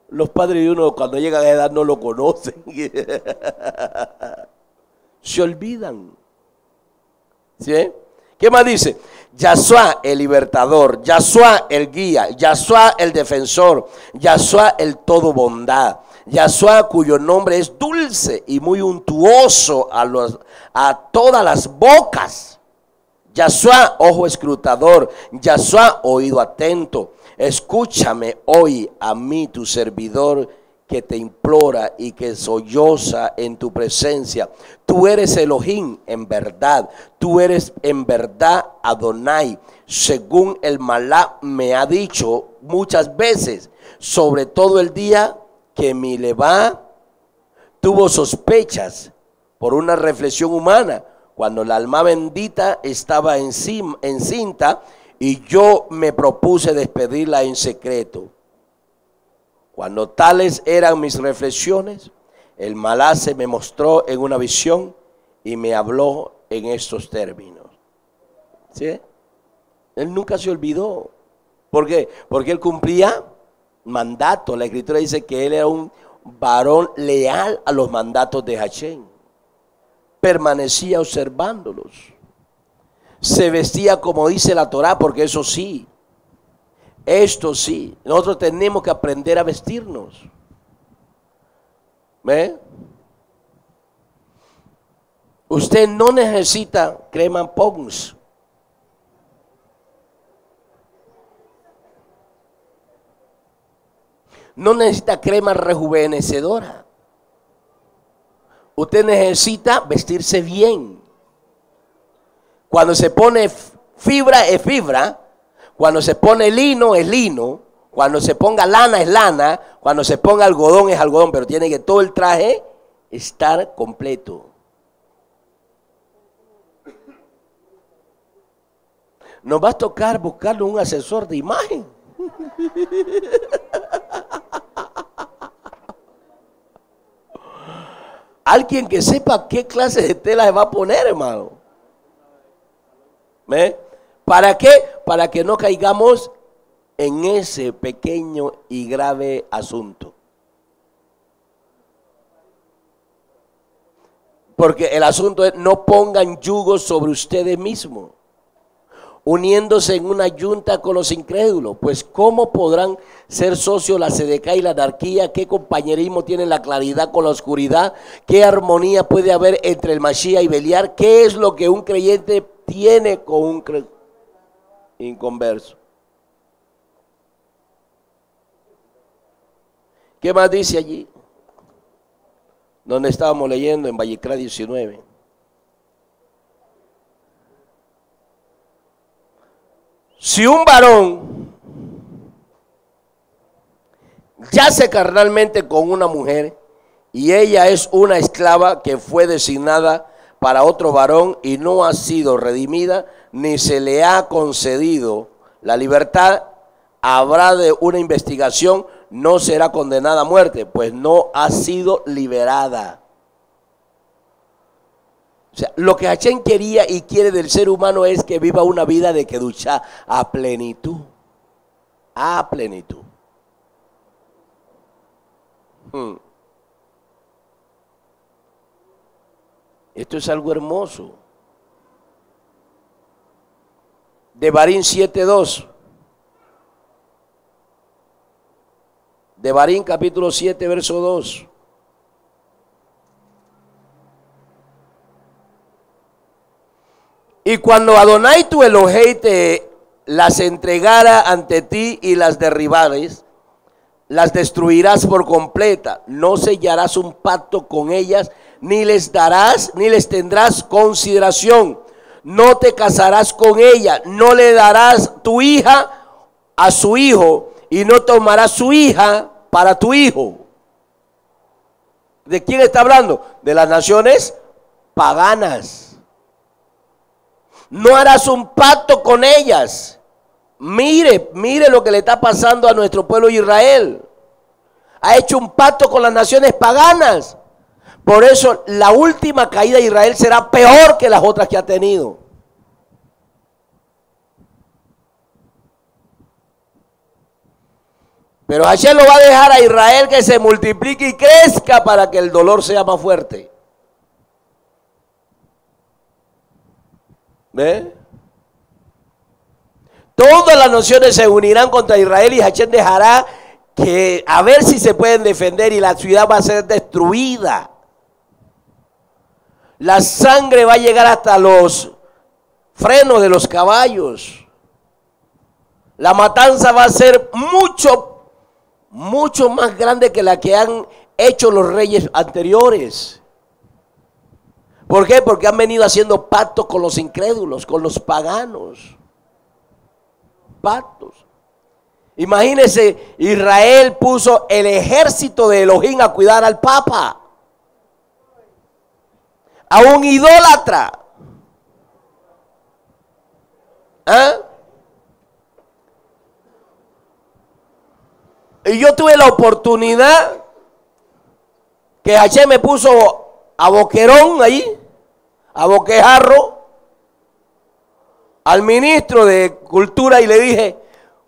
Los padres de uno cuando llegan a edad no lo conocen. Se olvidan. ¿Sí? ¿Qué más dice? Yahshua el libertador, Yahshua el guía, Yahshua el defensor, Yahshua el todo bondad, Yahshua cuyo nombre es dulce y muy untuoso a, todas las bocas. Yahshua ojo escrutador, Yahshua oído atento, Escúchame hoy a mí, tu servidor, que te implora y que solloza en tu presencia. Tú eres Elohim en verdad. Tú eres en verdad Adonai. Según el Malá me ha dicho muchas veces, sobre todo el día que mi levá tuvo sospechas por una reflexión humana, cuando la alma bendita estaba encinta y yo me propuse despedirla en secreto. Cuando tales eran mis reflexiones, el malá se me mostró en una visión y me habló en estos términos. ¿Sí? Él nunca se olvidó. ¿Por qué? Porque él cumplía mandato. La escritura dice que él era un varón leal a los mandatos de Hachén. Permanecía observándolos. Se vestía como dice la Torá, porque eso sí, esto sí, nosotros tenemos que aprender a vestirnos. ¿Ve? Usted no necesita crema Pons. No necesita crema rejuvenecedora. Usted necesita vestirse bien. Cuando se pone fibra es fibra. Cuando se pone lino es lino. Cuando se ponga lana es lana. Cuando se ponga algodón es algodón. Pero tiene que todo el traje estar completo. Nos va a tocar buscarle un asesor de imagen. Alguien que sepa qué clase de tela se va a poner, hermano. ¿Ve? ¿Para qué? Para que no caigamos en ese pequeño y grave asunto. Porque el asunto es no pongan yugo sobre ustedes mismos uniéndose en una yunta con los incrédulos. Pues ¿cómo podrán ser socios la sedeca y la anarquía? ¿Qué compañerismo tiene la claridad con la oscuridad? ¿Qué armonía puede haber entre el Mashiach y Beliar? ¿Qué es lo que un creyente tiene con un inconverso? ¿Qué más dice allí? Donde estábamos leyendo en Vallecra 19. Si un varón yace carnalmente con una mujer y ella es una esclava que fue designada para otro varón y no ha sido redimida, ni se le ha concedido la libertad, habrá de una investigación, no será condenada a muerte, pues no ha sido liberada. O sea, lo que Hachén quería y quiere del ser humano es que viva una vida de que ducha a plenitud. A plenitud. Hmm. Esto es algo hermoso. De Barín 7.2. De Barín capítulo 7, verso 2. Y cuando Adonai tu Elohei te las entregara ante ti y las derribares, las destruirás por completa. No sellarás un pacto con ellas, ni les darás, ni les tendrás consideración. No te casarás con ella, no le darás tu hija a su hijo, y no tomarás su hija para tu hijo. ¿De quién está hablando? De las naciones paganas no harás un pacto con ellas. Mire, mire lo que le está pasando a nuestro pueblo Israel. Ha hecho un pacto con las naciones paganas. Por eso la última caída de Israel será peor que las otras que ha tenido. Pero Hashem lo va a dejar a Israel que se multiplique y crezca para que el dolor sea más fuerte. ¿Ve? Todas las naciones se unirán contra Israel y Hachén dejará que a ver si se pueden defender y la ciudad va a ser destruida. La sangre va a llegar hasta los frenos de los caballos. La matanza va a ser mucho, mucho más grande que la que han hecho los reyes anteriores. ¿Por qué? Porque han venido haciendo pactos con los incrédulos, con los paganos. Pactos. Imagínense, Israel puso el ejército de Elohim a cuidar al Papa. A un idólatra. ¿Ah? Y yo tuve la oportunidad que Hashem me puso a boquerón ahí, a boquejarro, al ministro de Cultura y le dije,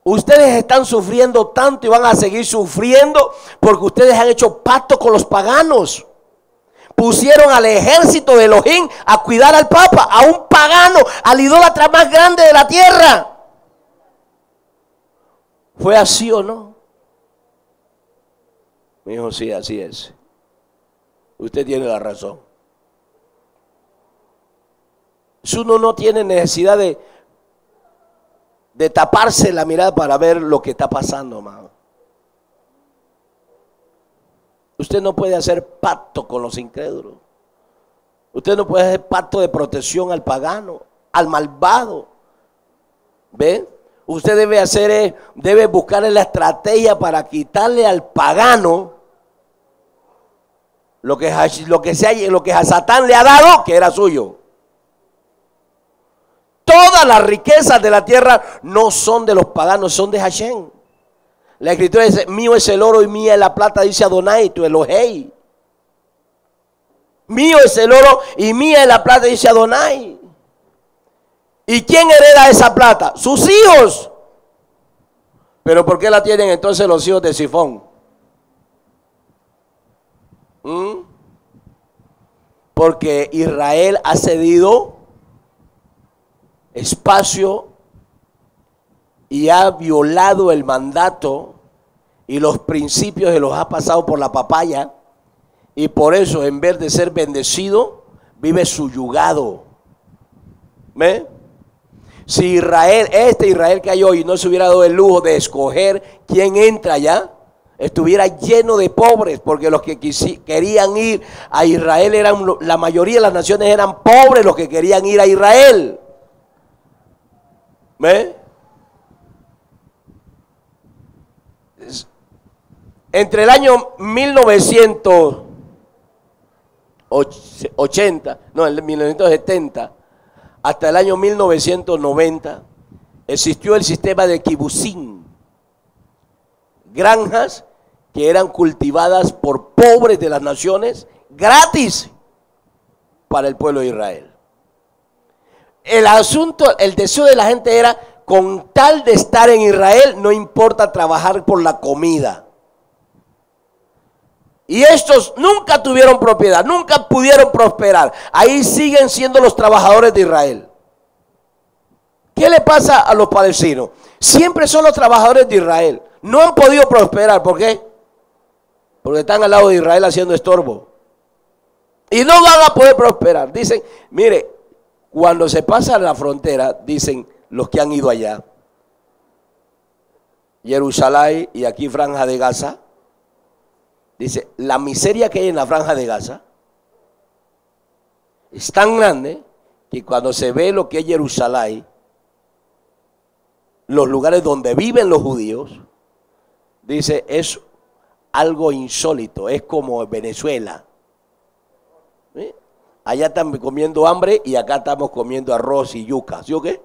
ustedes están sufriendo tanto y van a seguir sufriendo porque ustedes han hecho pacto con los paganos. Pusieron al ejército de Elohim a cuidar al Papa, a un pagano, al idólatra más grande de la tierra. ¿Fue así o no? Me dijo, sí, así es. Usted tiene la razón. Uno no tiene necesidad de, de taparse la mirada para ver lo que está pasando, hermano. Usted no puede hacer pacto con los incrédulos. Usted no puede hacer pacto de protección al pagano, al malvado. ¿Ve? Usted debe hacer, debe buscar la estrategia para quitarle al pagano lo que, lo que, se, lo que a Satán le ha dado, que era suyo. Todas las riquezas de la tierra no son de los paganos, son de Hashem. La escritura dice, mío es el oro y mía es la plata, dice Adonai, tu Elohei. Mío es el oro y mía es la plata, dice Adonai. ¿Y quién hereda esa plata? Sus hijos. Pero ¿por qué la tienen entonces los hijos de Sifón? ¿Mm? Porque Israel ha cedido espacio y ha violado el mandato y los principios se los ha pasado por la papaya y por eso en vez de ser bendecido vive suyugado. ¿Ve? Si Israel, este Israel que hay hoy no se hubiera dado el lujo de escoger quién entra allá, estuviera lleno de pobres, porque los que querían ir a Israel eran, la mayoría de las naciones eran pobres los que querían ir a Israel. ¿Ve? Entre el año 1980, no, el 1970, hasta el año 1990, existió el sistema de Kibbutzim granjas que eran cultivadas por pobres de las naciones gratis para el pueblo de Israel. El asunto, el deseo de la gente era, con tal de estar en Israel, no importa trabajar por la comida. Y estos nunca tuvieron propiedad, nunca pudieron prosperar. Ahí siguen siendo los trabajadores de Israel. ¿Qué le pasa a los palestinos? Siempre son los trabajadores de Israel no han podido prosperar. ¿Por qué? Porque están al lado de Israel haciendo estorbo. Y no van a poder prosperar. Dicen, mire, cuando se pasa la frontera, dicen los que han ido allá, Jerusalén y aquí Franja de Gaza, dice, la miseria que hay en la Franja de Gaza es tan grande que cuando se ve lo que es Jerusalén, los lugares donde viven los judíos, dice, es algo insólito, es como Venezuela. Allá están comiendo hambre y acá estamos comiendo arroz y yuca, ¿sí o qué?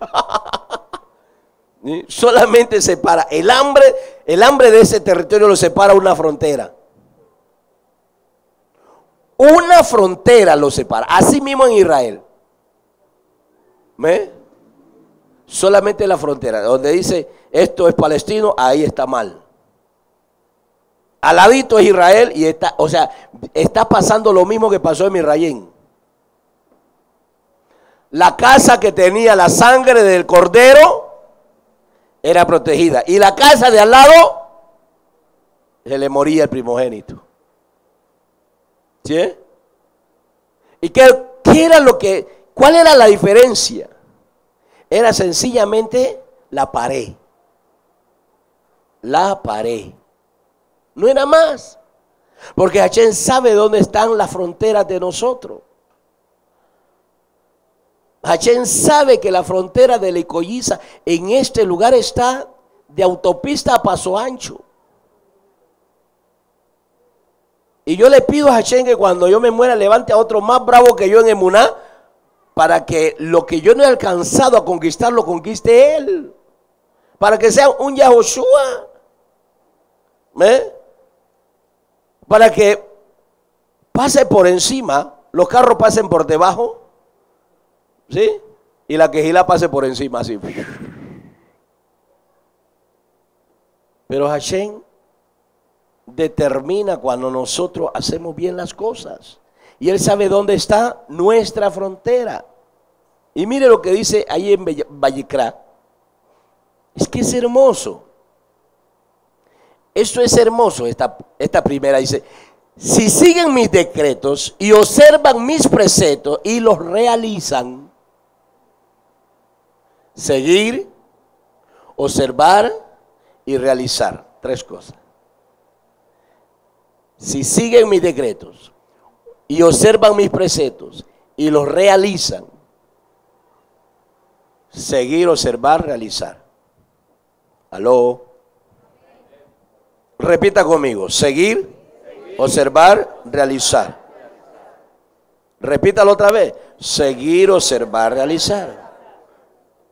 Solamente separa el hambre, el hambre de ese territorio lo separa una frontera. Una frontera lo separa, así mismo en Israel. Solamente la frontera, donde dice esto es palestino, ahí está mal. Al es Israel y está, o sea, está pasando lo mismo que pasó en Misrayén. La casa que tenía la sangre del cordero era protegida. Y la casa de al lado se le moría el primogénito. ¿Sí? ¿Y qué, era lo que, cuál era la diferencia? Era sencillamente la pared. La pared. No era más. Porque Hachén sabe dónde están las fronteras de nosotros. Hachén sabe que la frontera de la en este lugar está de autopista a paso ancho. Y yo le pido a Hachén que cuando yo me muera levante a otro más bravo que yo en Emuná para que lo que yo no he alcanzado a conquistar lo conquiste Él. Para que sea un Yahoshua. ¿Eh? para que pase por encima, los carros pasen por debajo, ¿sí? Y la quejila pase por encima, así. Pero Hashem determina cuando nosotros hacemos bien las cosas. Y Él sabe dónde está nuestra frontera. Y mire lo que dice ahí en Vallecra. Es que es hermoso. Esto es hermoso, esta, esta primera dice, si siguen mis decretos y observan mis preceptos y los realizan, seguir, observar y realizar. Tres cosas. Si siguen mis decretos y observan mis preceptos y los realizan, seguir, observar, realizar. Aló. Repita conmigo, seguir, observar, realizar. Repítalo otra vez, seguir, observar, realizar.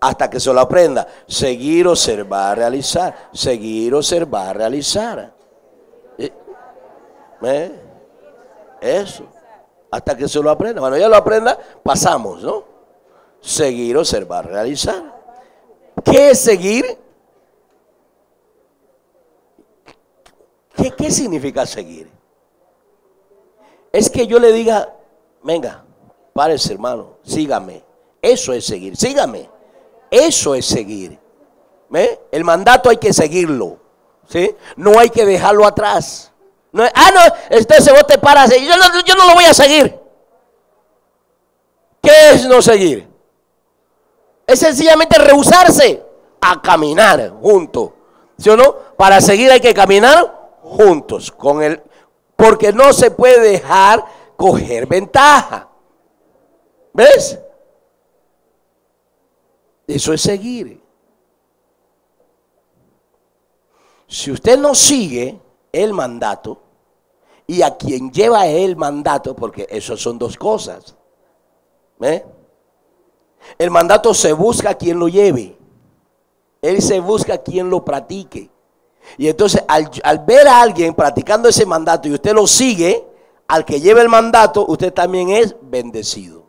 Hasta que se lo aprenda. Seguir, observar, realizar. Seguir, observar, realizar. ¿Eh? ¿Eh? Eso. Hasta que se lo aprenda. Bueno, ya lo aprenda, pasamos, ¿no? Seguir, observar, realizar. ¿Qué es seguir? ¿Qué, significa seguir? Es que yo le diga, venga, párese hermano, sígame. Eso es seguir, sígame. Eso es seguir. El mandato hay que seguirlo. ¿sí? No hay que dejarlo atrás. No, ah, no, entonces vos te paras. Yo yo no lo voy a seguir. ¿Qué es no seguir? Es sencillamente rehusarse a caminar junto. ¿Sí o no? Para seguir hay que caminar juntos con él, porque no se puede dejar coger ventaja. ¿Ves? Eso es seguir. Si usted no sigue el mandato y a quien lleva el mandato, porque eso son dos cosas. ¿Ve? El mandato se busca a quien lo lleve. Él se busca a quien lo practique. Y entonces al, ver a alguien practicando ese mandato y usted lo sigue, al que lleve el mandato, usted también es bendecido.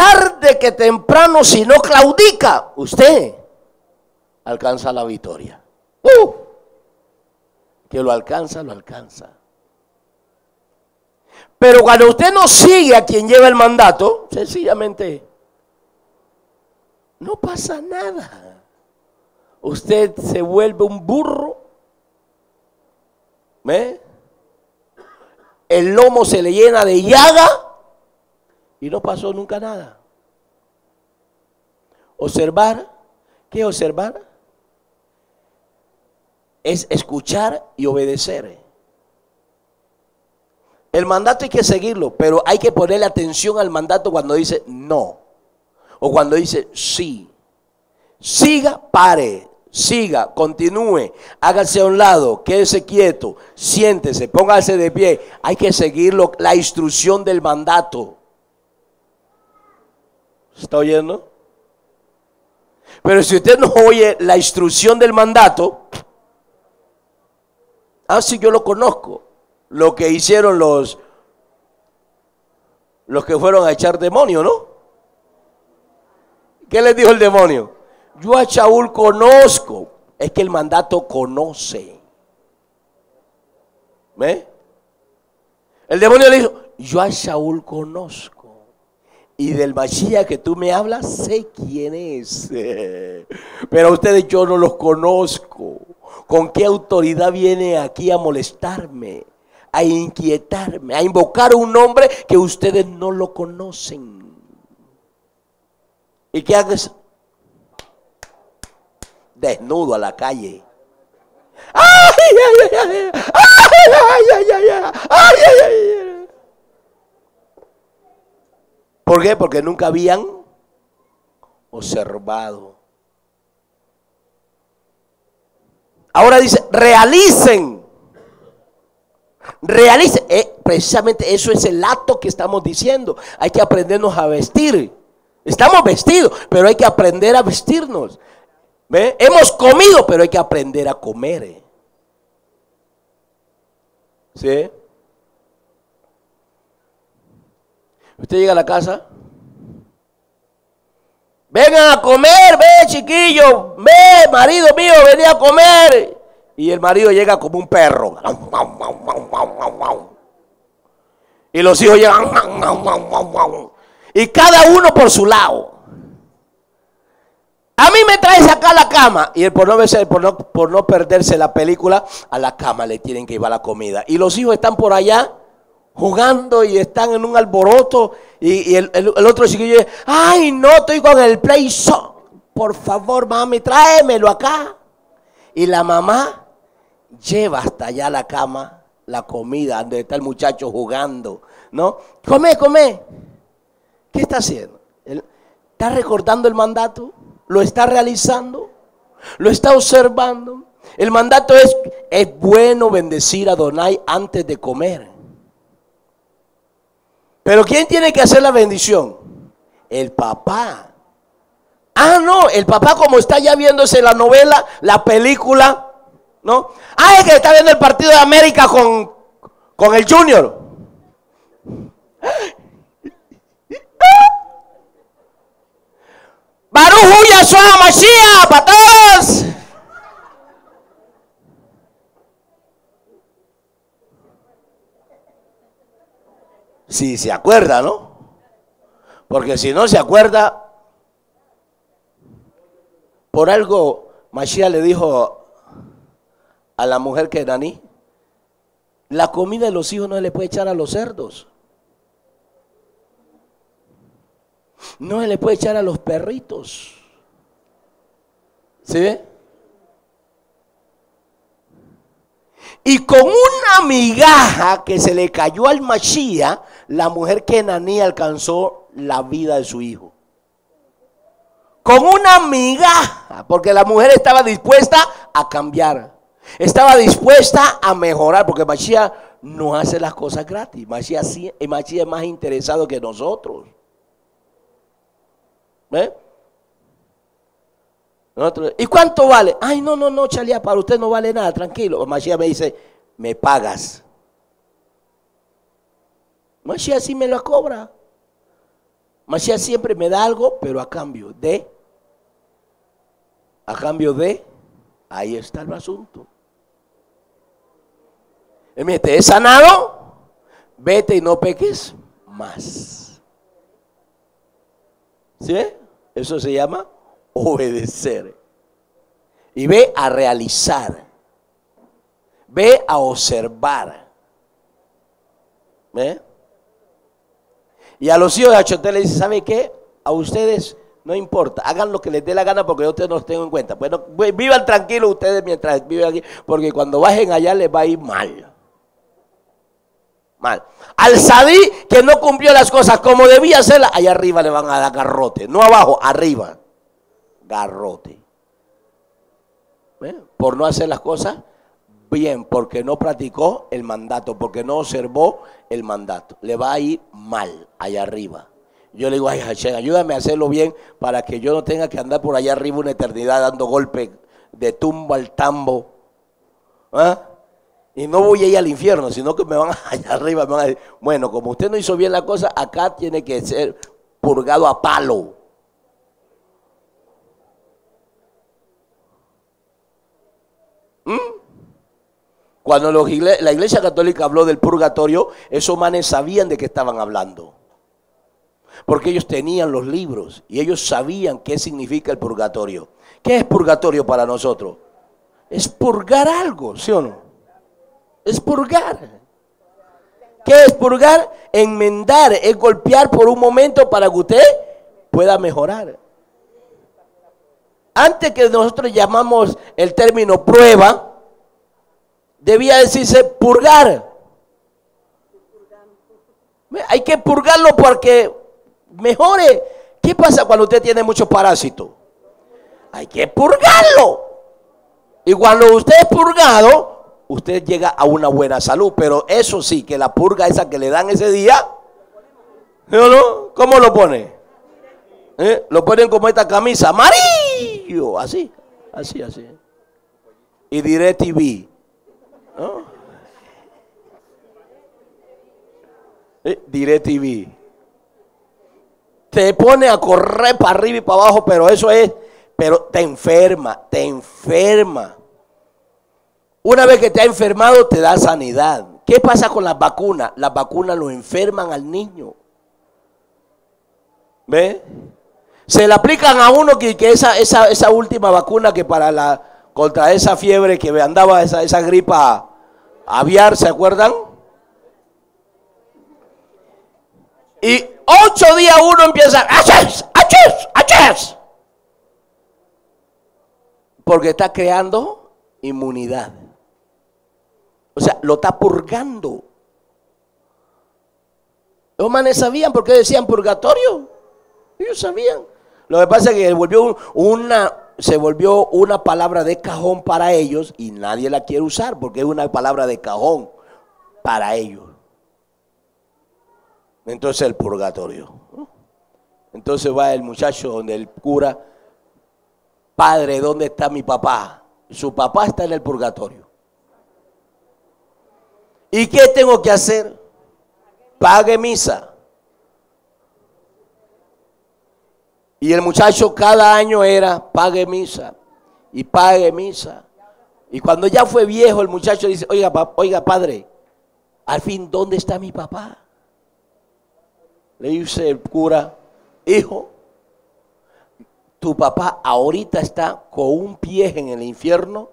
Tarde que temprano, si no claudica, usted alcanza la victoria. Uh, que lo alcanza, lo alcanza. Pero cuando usted no sigue a quien lleva el mandato, sencillamente no pasa nada. Usted se vuelve un burro. ¿Ve? El lomo se le llena de llaga y no pasó nunca nada. Observar, ¿qué observar? Es escuchar y obedecer. El mandato hay que seguirlo, pero hay que ponerle atención al mandato cuando dice no. O cuando dice sí. Siga, pare. Siga, continúe, hágase a un lado, quédese quieto, siéntese, póngase de pie. Hay que seguir la instrucción del mandato. ¿Está oyendo? Pero si usted no oye la instrucción del mandato, ah, sí, yo lo conozco. Lo que hicieron los, los que fueron a echar demonio, ¿no? ¿Qué les dijo el demonio? Yo a Shaul conozco. Es que el mandato conoce. ¿Ve? El demonio le dijo, yo a Shaul conozco. Y del Mashiach que tú me hablas, sé quién es. Pero a ustedes yo no los conozco. ¿Con qué autoridad viene aquí a molestarme? A inquietarme, a invocar un nombre que ustedes no lo conocen. ¿Y qué haces? Desnudo a la calle. ¡Ay, ay, ay, ay! ¡Ay, ay, ay! ¡Ay, ¿Por qué? Porque nunca habían observado. Ahora dice, realicen. Realicen. Eh, precisamente eso es el acto que estamos diciendo. Hay que aprendernos a vestir. Estamos vestidos, pero hay que aprender a vestirnos. ¿Ve? Hemos comido, pero hay que aprender a comer. ¿Sí? Usted llega a la casa. Vengan a comer, ve chiquillo, ve marido mío, vení a comer. Y el marido llega como un perro. Y los hijos llegan. Y cada uno por su lado. A mí me traes acá a la cama. Y por no, por, no, por no perderse la película, a la cama le tienen que llevar la comida. Y los hijos están por allá jugando y están en un alboroto. Y, el, otro chiquillo ay, no, estoy con el play. Por favor, mami, tráemelo acá. Y la mamá lleva hasta allá la cama la comida donde está el muchacho jugando, ¿no? Come, come. ¿Qué está haciendo? ¿Está recordando el mandato? ¿Lo está realizando? ¿Lo está observando? El mandato es, es bueno bendecir a Donai antes de comer. Pero ¿quién tiene que hacer la bendición? El papá. Ah, no, el papá como está ya viéndose la novela, la película, ¿no? Ah, es que está viendo el partido de América con, con el Junior. Baruch Yahshua Mashiach para Si se acuerda, ¿no? Porque si no se acuerda, por algo Mashiach le dijo a la mujer que Naní, la comida de los hijos no se le puede echar a los cerdos. No se le puede echar a los perritos. ¿Sí? Y con una migaja que se le cayó al Machía, la mujer que Naní alcanzó la vida de su hijo. Con una migaja, porque la mujer estaba dispuesta a cambiar. Estaba dispuesta a mejorar, porque Machía no hace las cosas gratis. Machía, es más interesado que nosotros. ¿Eh? ¿Y cuánto vale? Ay, no, no, no, Chalía, para usted no vale nada, tranquilo. Mashiach me dice, me pagas. Mashiach sí me lo cobra. Mashiach siempre me da algo, pero a cambio de, a cambio de, ahí está el asunto. Me te he sanado, vete y no peques más. ¿Sí? Eso se llama obedecer. Y ve a realizar. Ve a observar. ¿Ve? Y a los hijos de Achotel le dice, ¿sabe qué? A ustedes no importa, hagan lo que les dé la gana porque yo ustedes no los tengo en cuenta. Bueno, vivan tranquilos ustedes mientras viven aquí, porque cuando bajen allá les va a ir mal. Mal. Al Sadí que no cumplió las cosas como debía hacerlas, allá arriba le van a dar garrote. No abajo, arriba. Garrote. Por no hacer las cosas bien, porque no practicó el mandato, porque no observó el mandato. Le va a ir mal allá arriba. Yo le digo, ay Hashem, ayúdame a hacerlo bien para que yo no tenga que andar por allá arriba una eternidad dando golpes de tumbo al tambo. ¿Ah? Y no voy a ir al infierno, sino que me van allá arriba, me van a decir, bueno, como usted no hizo bien la cosa, acá tiene que ser purgado a palo. ¿Mm? Cuando la iglesia católica habló del purgatorio, esos manes sabían de qué estaban hablando. Porque ellos tenían los libros y ellos sabían qué significa el purgatorio. ¿Qué es purgatorio para nosotros? Es purgar algo, ¿sí o no? Es purgar. ¿Qué es purgar? Enmendar, es golpear por un momento para que usted pueda mejorar. Antes que nosotros llamamos el término prueba, debía decirse purgar. Hay que purgarlo porque mejore. ¿Qué pasa cuando usted tiene muchos parásitos? Hay que purgarlo. Y cuando usted es purgado, usted llega a una buena salud. Pero eso sí, que la purga esa que le dan ese día, ¿no? ¿Cómo lo pone? ¿Eh? Lo ponen como esta camisa, amarillo, así. Así, así. Y diré TV. ¿No? Eh, diré TV. Te pone a correr para arriba y para abajo, pero eso es, pero te enferma, te enferma. Una vez que te ha enfermado, te da sanidad. ¿Qué pasa con las vacunas? Las vacunas lo enferman al niño. ¿Ve? Se le aplican a uno que, esa, esa, última vacuna que para la contra esa fiebre que andaba, esa, esa gripa aviar, ¿se acuerdan? Y ocho días uno empieza, ¡achas! ¡achas! ¡achas! Porque está creando inmunidad. O sea, lo está purgando. Los manes sabían por qué decían purgatorio. Ellos sabían. Lo que pasa es que volvió una, se volvió una palabra de cajón para ellos y nadie la quiere usar porque es una palabra de cajón para ellos. Entonces el purgatorio. Entonces va el muchacho donde el cura, padre, ¿dónde está mi papá? Su papá está en el purgatorio. ¿Y qué tengo que hacer? Pague misa. Y el muchacho cada año era, pague misa y pague misa. Y cuando ya fue viejo, el muchacho dice, oiga, oiga padre, al fin, ¿dónde está mi papá? Le dice el cura, hijo, tu papá ahorita está con un pie en el infierno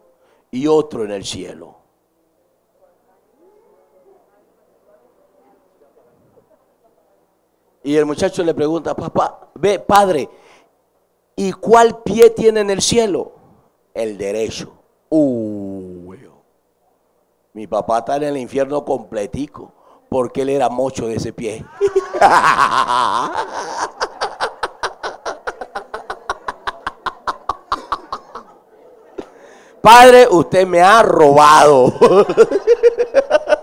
y otro en el cielo. Y el muchacho le pregunta, papá, ve, padre, ¿y cuál pie tiene en el cielo? El derecho. Uy, mi papá está en el infierno completico, porque él era mocho de ese pie. Padre, usted me ha robado.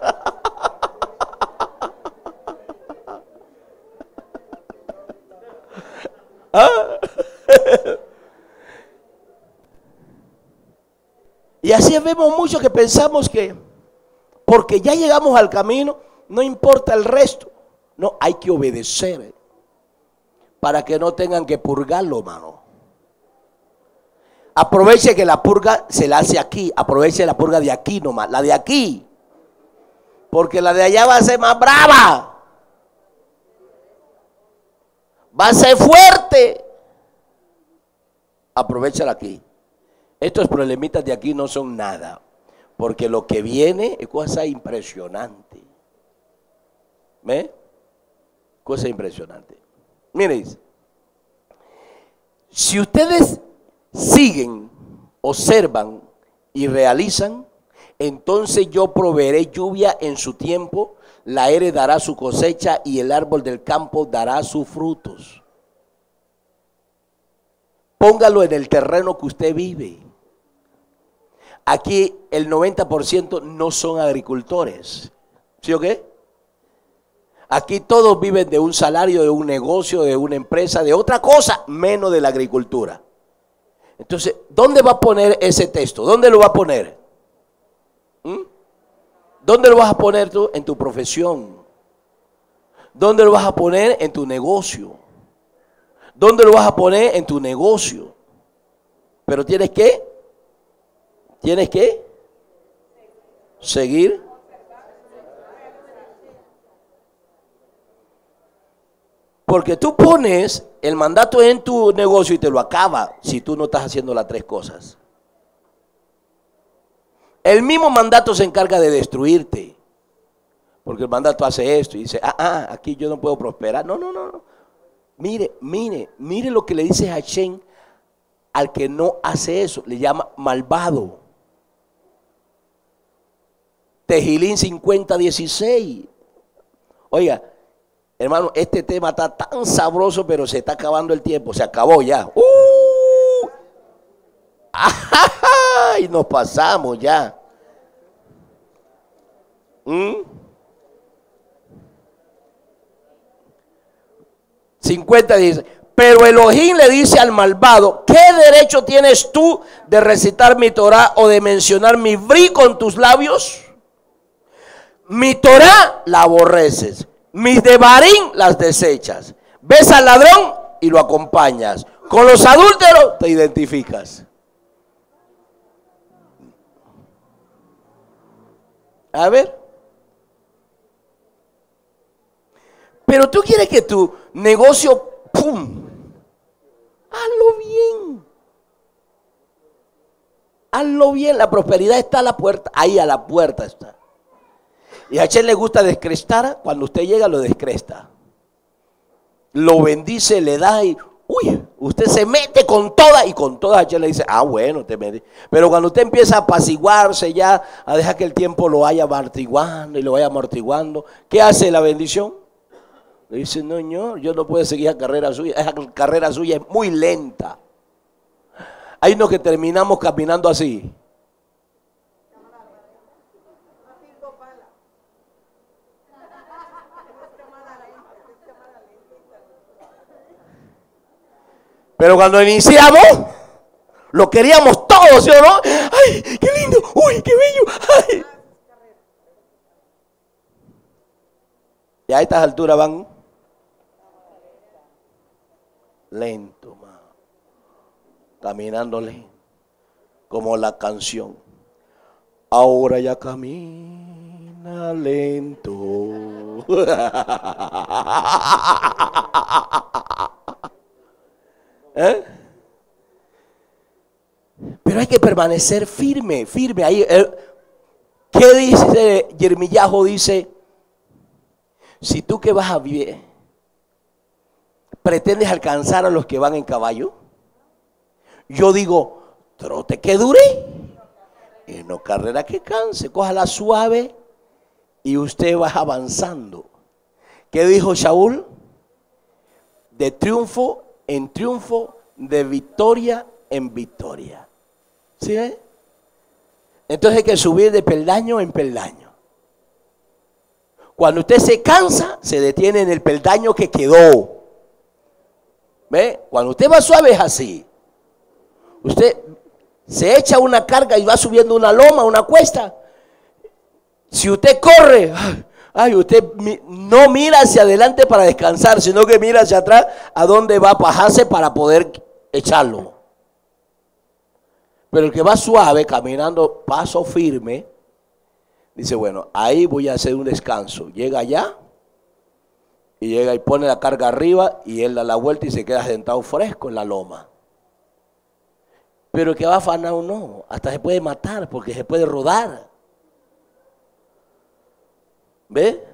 Y así vemos mucho que pensamos que porque ya llegamos al camino, no importa el resto. No, hay que obedecer para que no tengan que purgarlo, mano. Aproveche que la purga se la hace aquí. Aproveche la purga de aquí nomás, la de aquí. Porque la de allá va a ser más brava. Va a ser fuerte. Aprovechala aquí. Estos problemitas de aquí no son nada. Porque lo que viene es cosa impresionante. ¿Ve? Cosa impresionante. Miren, si ustedes siguen, observan y realizan, entonces yo proveeré lluvia en su tiempo la ere dará su cosecha y el árbol del campo dará sus frutos. Póngalo en el terreno que usted vive. Aquí el 90% no son agricultores. ¿Sí o qué? Aquí todos viven de un salario, de un negocio, de una empresa, de otra cosa, menos de la agricultura. Entonces, ¿dónde va a poner ese texto? ¿Dónde lo va a poner? ¿Mm? ¿Dónde lo vas a poner tú? En tu profesión. ¿Dónde lo vas a poner? En tu negocio. ¿Dónde lo vas a poner? En tu negocio. Pero tienes que, tienes que seguir. Porque tú pones el mandato en tu negocio y te lo acaba si tú no estás haciendo las tres cosas. El mismo mandato se encarga de destruirte. Porque el mandato hace esto y dice, ah, ah, aquí yo no puedo prosperar. No, no, no. Mire, mire, mire lo que le dice Hashem al que no hace eso. Le llama malvado. Tejilín 5016. Oiga, hermano, este tema está tan sabroso, pero se está acabando el tiempo. Se acabó ya. ¡Uh! Y nos pasamos ya. 50 ¿Mm? dice, Pero Elohim le dice al malvado, ¿qué derecho tienes tú de recitar mi Torah o de mencionar mi bri con tus labios? Mi Torah la aborreces, mis devarim las desechas. Ves al ladrón y lo acompañas. Con los adúlteros te identificas. A ver. Pero tú quieres que tu negocio, ¡pum! Hazlo bien. Hazlo bien. La prosperidad está a la puerta. Ahí a la puerta está. Y a Chen le gusta descrestar. Cuando usted llega lo descresta. Lo bendice, le da y uy, usted se mete con toda y con todas Chen le dice, ah, bueno, te metes. Pero cuando usted empieza a apaciguarse ya, a dejar que el tiempo lo vaya amortiguando y lo vaya amortiguando, ¿qué hace la bendición? Le dice, no, señor, yo no puedo seguir la carrera suya. Esa carrera suya es muy lenta. Hay unos que terminamos caminando así. Pero cuando iniciamos, lo queríamos todo, ¿sí o no? ¡Ay, qué lindo! ¡Uy, qué bello! ¡Ay! Y a estas alturas van lento, caminando lento, como la canción. Ahora ya camina lento. ¿Eh? Pero hay que permanecer firme, firme. Ahí, eh, ¿Qué dice Yermillajo? Dice, si tú que vas a vivir, pretendes alcanzar a los que van en caballo, yo digo, trote que dure y no carrera que canse, la suave y usted va avanzando. ¿Qué dijo Shaul? De triunfo en triunfo, de victoria en victoria. ¿Sí Entonces hay que subir de peldaño en peldaño. Cuando usted se cansa, se detiene en el peldaño que quedó. ¿Ve? Cuando usted va suave es así. Usted se echa una carga y va subiendo una loma, una cuesta. Si usted corre, ay, usted no mira hacia adelante para descansar, sino que mira hacia atrás a dónde va a pajarse para poder echarlo. Pero el que va suave, caminando paso firme, dice, bueno, ahí voy a hacer un descanso. Llega allá y llega y pone la carga arriba y él da la vuelta y se queda sentado fresco en la loma. Pero el que va afanado no, hasta se puede matar porque se puede rodar. ¿Ve?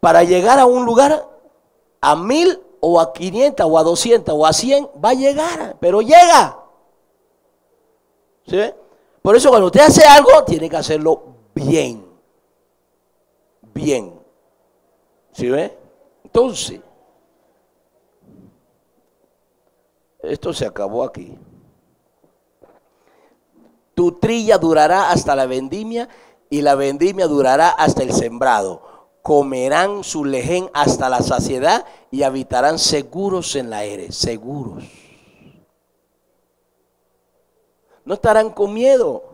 Para llegar a un lugar a mil o a 500 o a 200 o a 100 va a llegar, pero llega. ¿Sí? Por eso cuando usted hace algo, tiene que hacerlo bien. Bien. ¿Sí ve? Entonces, esto se acabó aquí. Tu trilla durará hasta la vendimia y la vendimia durará hasta el sembrado. Comerán su lején hasta la saciedad y habitarán seguros en la ere, seguros. No estarán con miedo.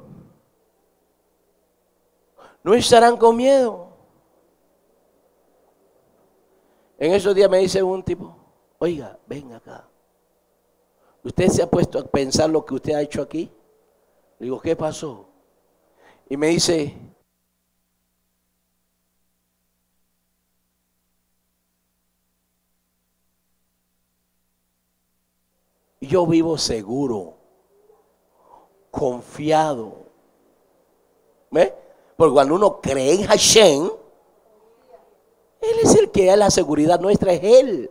No estarán con miedo. En esos días me dice un tipo, oiga, ven acá. ¿Usted se ha puesto a pensar lo que usted ha hecho aquí? Le digo, ¿qué pasó? Y me dice, yo vivo seguro, confiado. ¿Ve? Porque cuando uno cree en Hashem, Él es el que da la seguridad nuestra, es Él.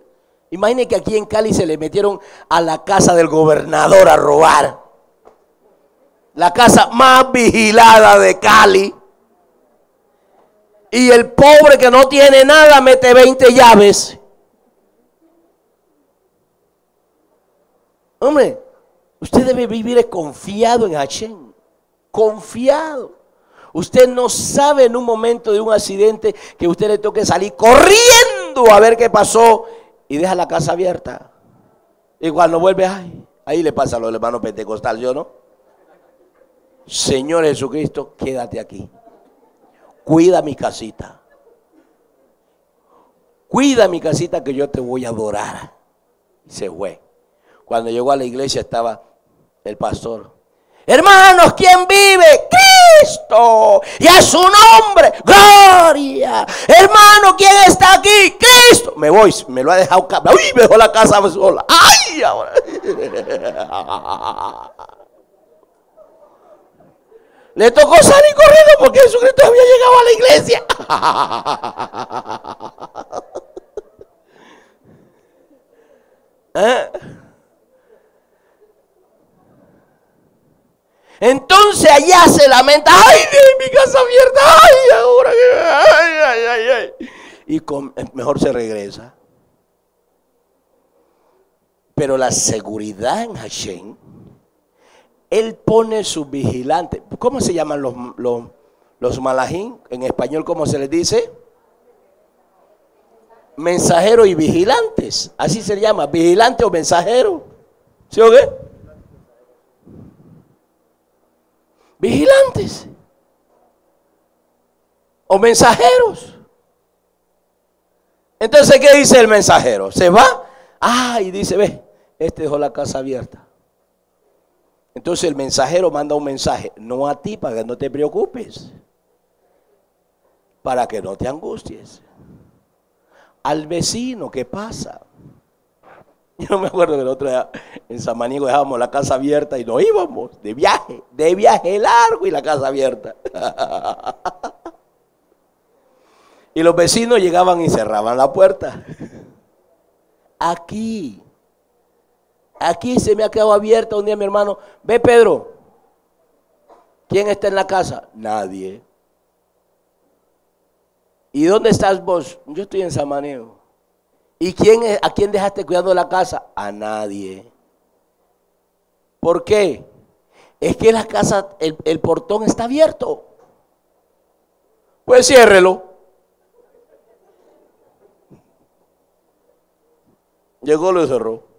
Imagine que aquí en Cali se le metieron a la casa del gobernador a robar la casa más vigilada de Cali. Y el pobre que no tiene nada mete 20 llaves. Hombre, usted debe vivir confiado en Hashem. Confiado. Usted no sabe en un momento de un accidente que usted le toque salir corriendo a ver qué pasó y deja la casa abierta. Y cuando vuelve, ay, ahí le pasa a los hermanos pentecostal, ¿yo no? Señor Jesucristo, quédate aquí. Cuida mi casita. Cuida mi casita que yo te voy a adorar. Y se fue. Cuando llegó a la iglesia estaba el pastor. Hermanos, ¿quién vive? Cristo. Y a su nombre, gloria. Hermano, ¿quién está aquí? Cristo. Me voy, me lo ha dejado. Uy, me dejó la casa sola. Ay, ahora. Le tocó salir corriendo porque Jesucristo había llegado a la iglesia. ¿Eh? Entonces allá se lamenta, ay, mi casa abierta, ay, ahora ay, ay, ay, ay. Y con, mejor se regresa. Pero la seguridad en Hashem, Él pone sus vigilantes. ¿Cómo se llaman los, los, malajín? En español, ¿cómo se les dice? Mensajeros y vigilantes. Así se llama, vigilante o mensajero. ¿Sí o qué? Vigilantes. O mensajeros. Entonces, ¿qué dice el mensajero? Se va. Ah, y dice, ve, este dejó la casa abierta. Entonces el mensajero manda un mensaje, no a ti para que no te preocupes, para que no te angusties. Al vecino, ¿qué pasa? Yo me acuerdo que el otro día en San Manigo dejábamos la casa abierta y nos íbamos de viaje, de viaje largo y la casa abierta. y los vecinos llegaban y cerraban la puerta. Aquí, aquí se me ha quedado abierta un día mi hermano. Ve Pedro, ¿quién está en la casa? Nadie. ¿Y dónde estás vos? Yo estoy en Samaneo. ¿Y quién, a quién dejaste cuidando la casa? A nadie. ¿Por qué? Es que la casa, el, el portón está abierto. Pues ciérrelo. Llegó, lo cerró.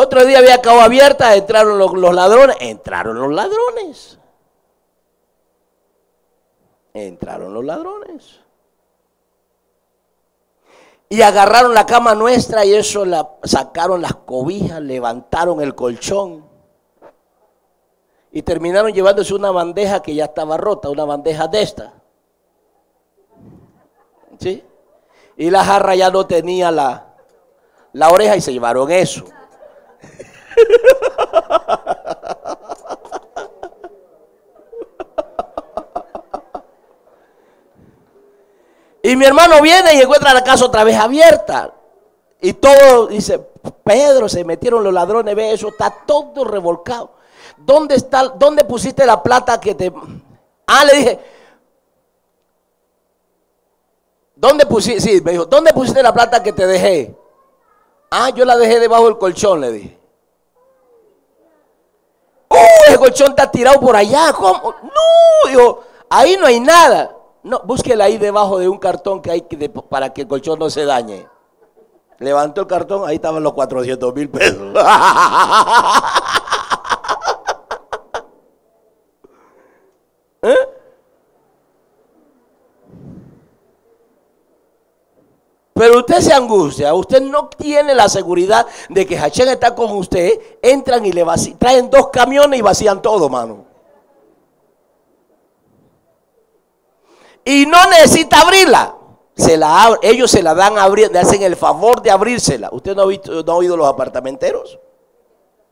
Otro día había acabado abierta, entraron los, los ladrones. Entraron los ladrones. Entraron los ladrones. Y agarraron la cama nuestra y eso la sacaron las cobijas, levantaron el colchón. Y terminaron llevándose una bandeja que ya estaba rota, una bandeja de esta. ¿Sí? Y la jarra ya no tenía la, la oreja y se llevaron eso. Y mi hermano viene y encuentra la casa otra vez abierta. Y todo, dice, Pedro, se metieron los ladrones, ve eso, está todo revolcado. ¿Dónde está, dónde pusiste la plata que te... Ah, le dije, ¿dónde pusiste, sí, me dijo, ¿dónde pusiste la plata que te dejé? Ah, yo la dejé debajo del colchón, le dije. ¡Uh! El colchón está tirado por allá. ¿Cómo? No, dijo, ahí no hay nada. No, búsquela ahí debajo de un cartón que hay que, para que el colchón no se dañe. Levantó el cartón, ahí estaban los 400 mil pesos. ¿Eh? Pero usted se angustia, usted no tiene la seguridad de que Hachén está con usted, entran y le vacían, traen dos camiones y vacían todo, mano. y no necesita abrirla. Se la ellos se la dan a le hacen el favor de abrírsela. ¿Usted no ha, visto, no ha oído los apartamenteros?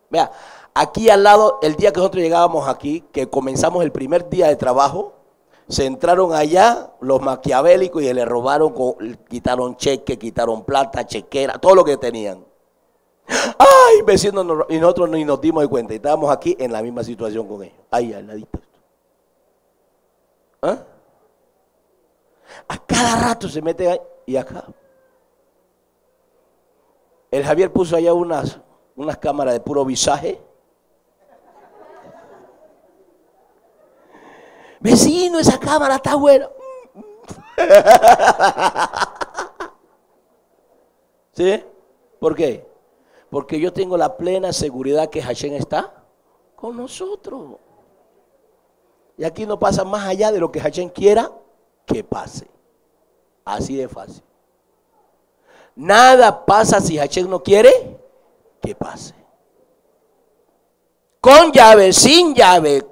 Vea, aquí al lado, el día que nosotros llegábamos aquí, que comenzamos el primer día de trabajo, se entraron allá los maquiavélicos y le robaron, quitaron cheque, quitaron plata, chequera, todo lo que tenían. Ay, vecinos, y nosotros ni nos dimos cuenta. Y estábamos aquí en la misma situación con ellos. Ahí, al ladito. ¿Ah? A cada rato se mete ahí y acá. El Javier puso allá unas, unas cámaras de puro visaje. Vecino, esa cámara está buena. ¿Sí? ¿Por qué? Porque yo tengo la plena seguridad que Hashem está con nosotros. Y aquí no pasa más allá de lo que Hashem quiera que pase. Así de fácil. Nada pasa si Hashem no quiere que pase. Con llave, sin llave,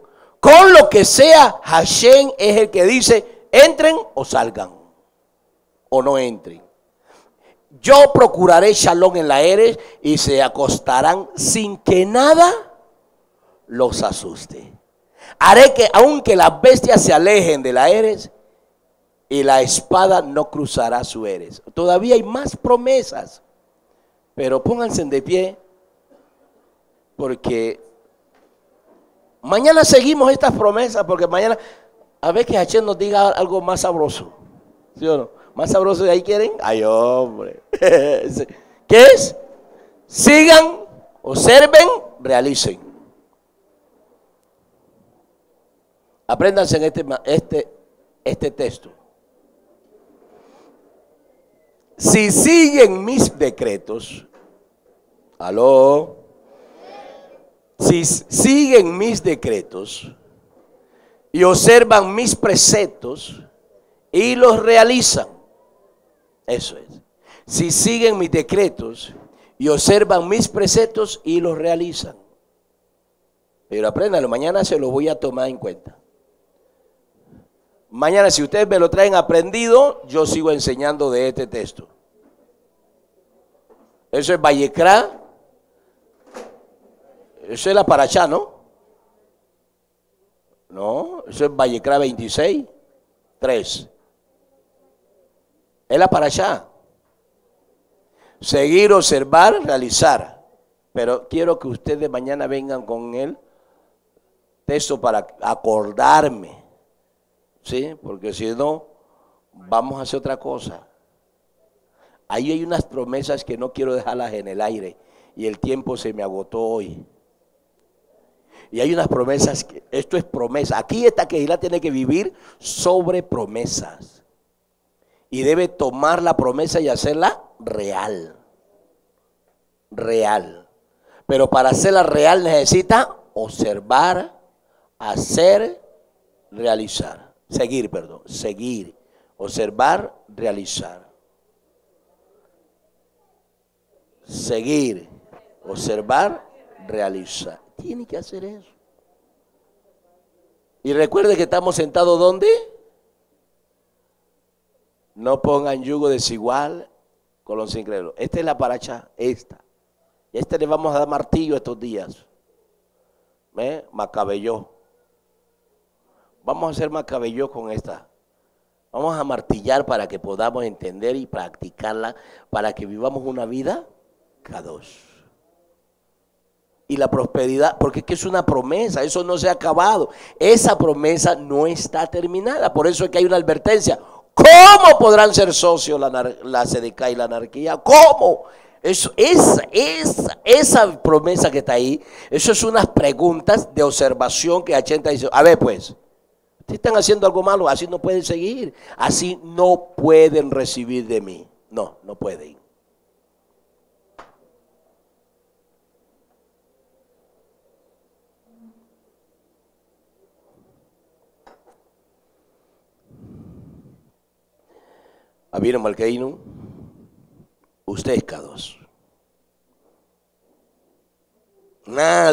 con lo que sea, Hashem es el que dice, entren o salgan, o no entren. Yo procuraré shalom en la Eres y se acostarán sin que nada los asuste. Haré que aunque las bestias se alejen de la Eres y la espada no cruzará su Eres. Todavía hay más promesas, pero pónganse de pie porque mañana seguimos estas promesas porque mañana a ver que Hachem nos diga algo más sabroso. ¿Sí o no? Más sabroso de ahí quieren. Ay, hombre. ¿Qué es? Sigan, observen, realicen. Apréndanse en este, este, este texto. Si siguen mis decretos, aló, si siguen mis decretos y observan mis preceptos y los realizan, eso es. Si siguen mis decretos y observan mis preceptos y los realizan. Pero apréndanlo, mañana se lo voy a tomar en cuenta. Mañana, si ustedes me lo traen aprendido, yo sigo enseñando de este texto. Eso es Vallecra. Eso es la Parachá, ¿no? No, eso es Vallecra 26, 3. Es la Parachá. Seguir, observar, realizar. Pero quiero que ustedes mañana vengan con el texto para acordarme ¿sí? Porque si no, vamos a hacer otra cosa. Ahí hay unas promesas que no quiero dejarlas en el aire y el tiempo se me agotó hoy. Y hay unas promesas, esto es promesa. Aquí esta la tiene que vivir sobre promesas. Y debe tomar la promesa y hacerla real. Real. Pero para hacerla real necesita observar, hacer, realizar. Seguir, perdón. Seguir. Observar, realizar. Seguir. Observar, realizar. Tiene que hacer eso. Y recuerde que estamos sentados ¿dónde? No pongan yugo desigual con los incrédulos. Esta es la paracha, esta. Este le vamos a dar martillo estos días. ¿Eh? Macabelló. Vamos a hacer más cabello con esta. Vamos a martillar para que podamos entender y practicarla, para que vivamos una vida cada dos. Y la prosperidad, porque es una promesa, eso no se ha acabado. Esa promesa no está terminada. Por eso es que hay una advertencia. ¿Cómo podrán ser socios la, la CDK y la anarquía? ¿Cómo? Eso, esa, esa, esa promesa que está ahí, eso es unas preguntas de observación que Achenta dice. A ver, pues, si están haciendo algo malo, así no pueden seguir. Así no pueden recibir de mí. No, no pueden. Abieron Malcaíno, usted es K2. Nada.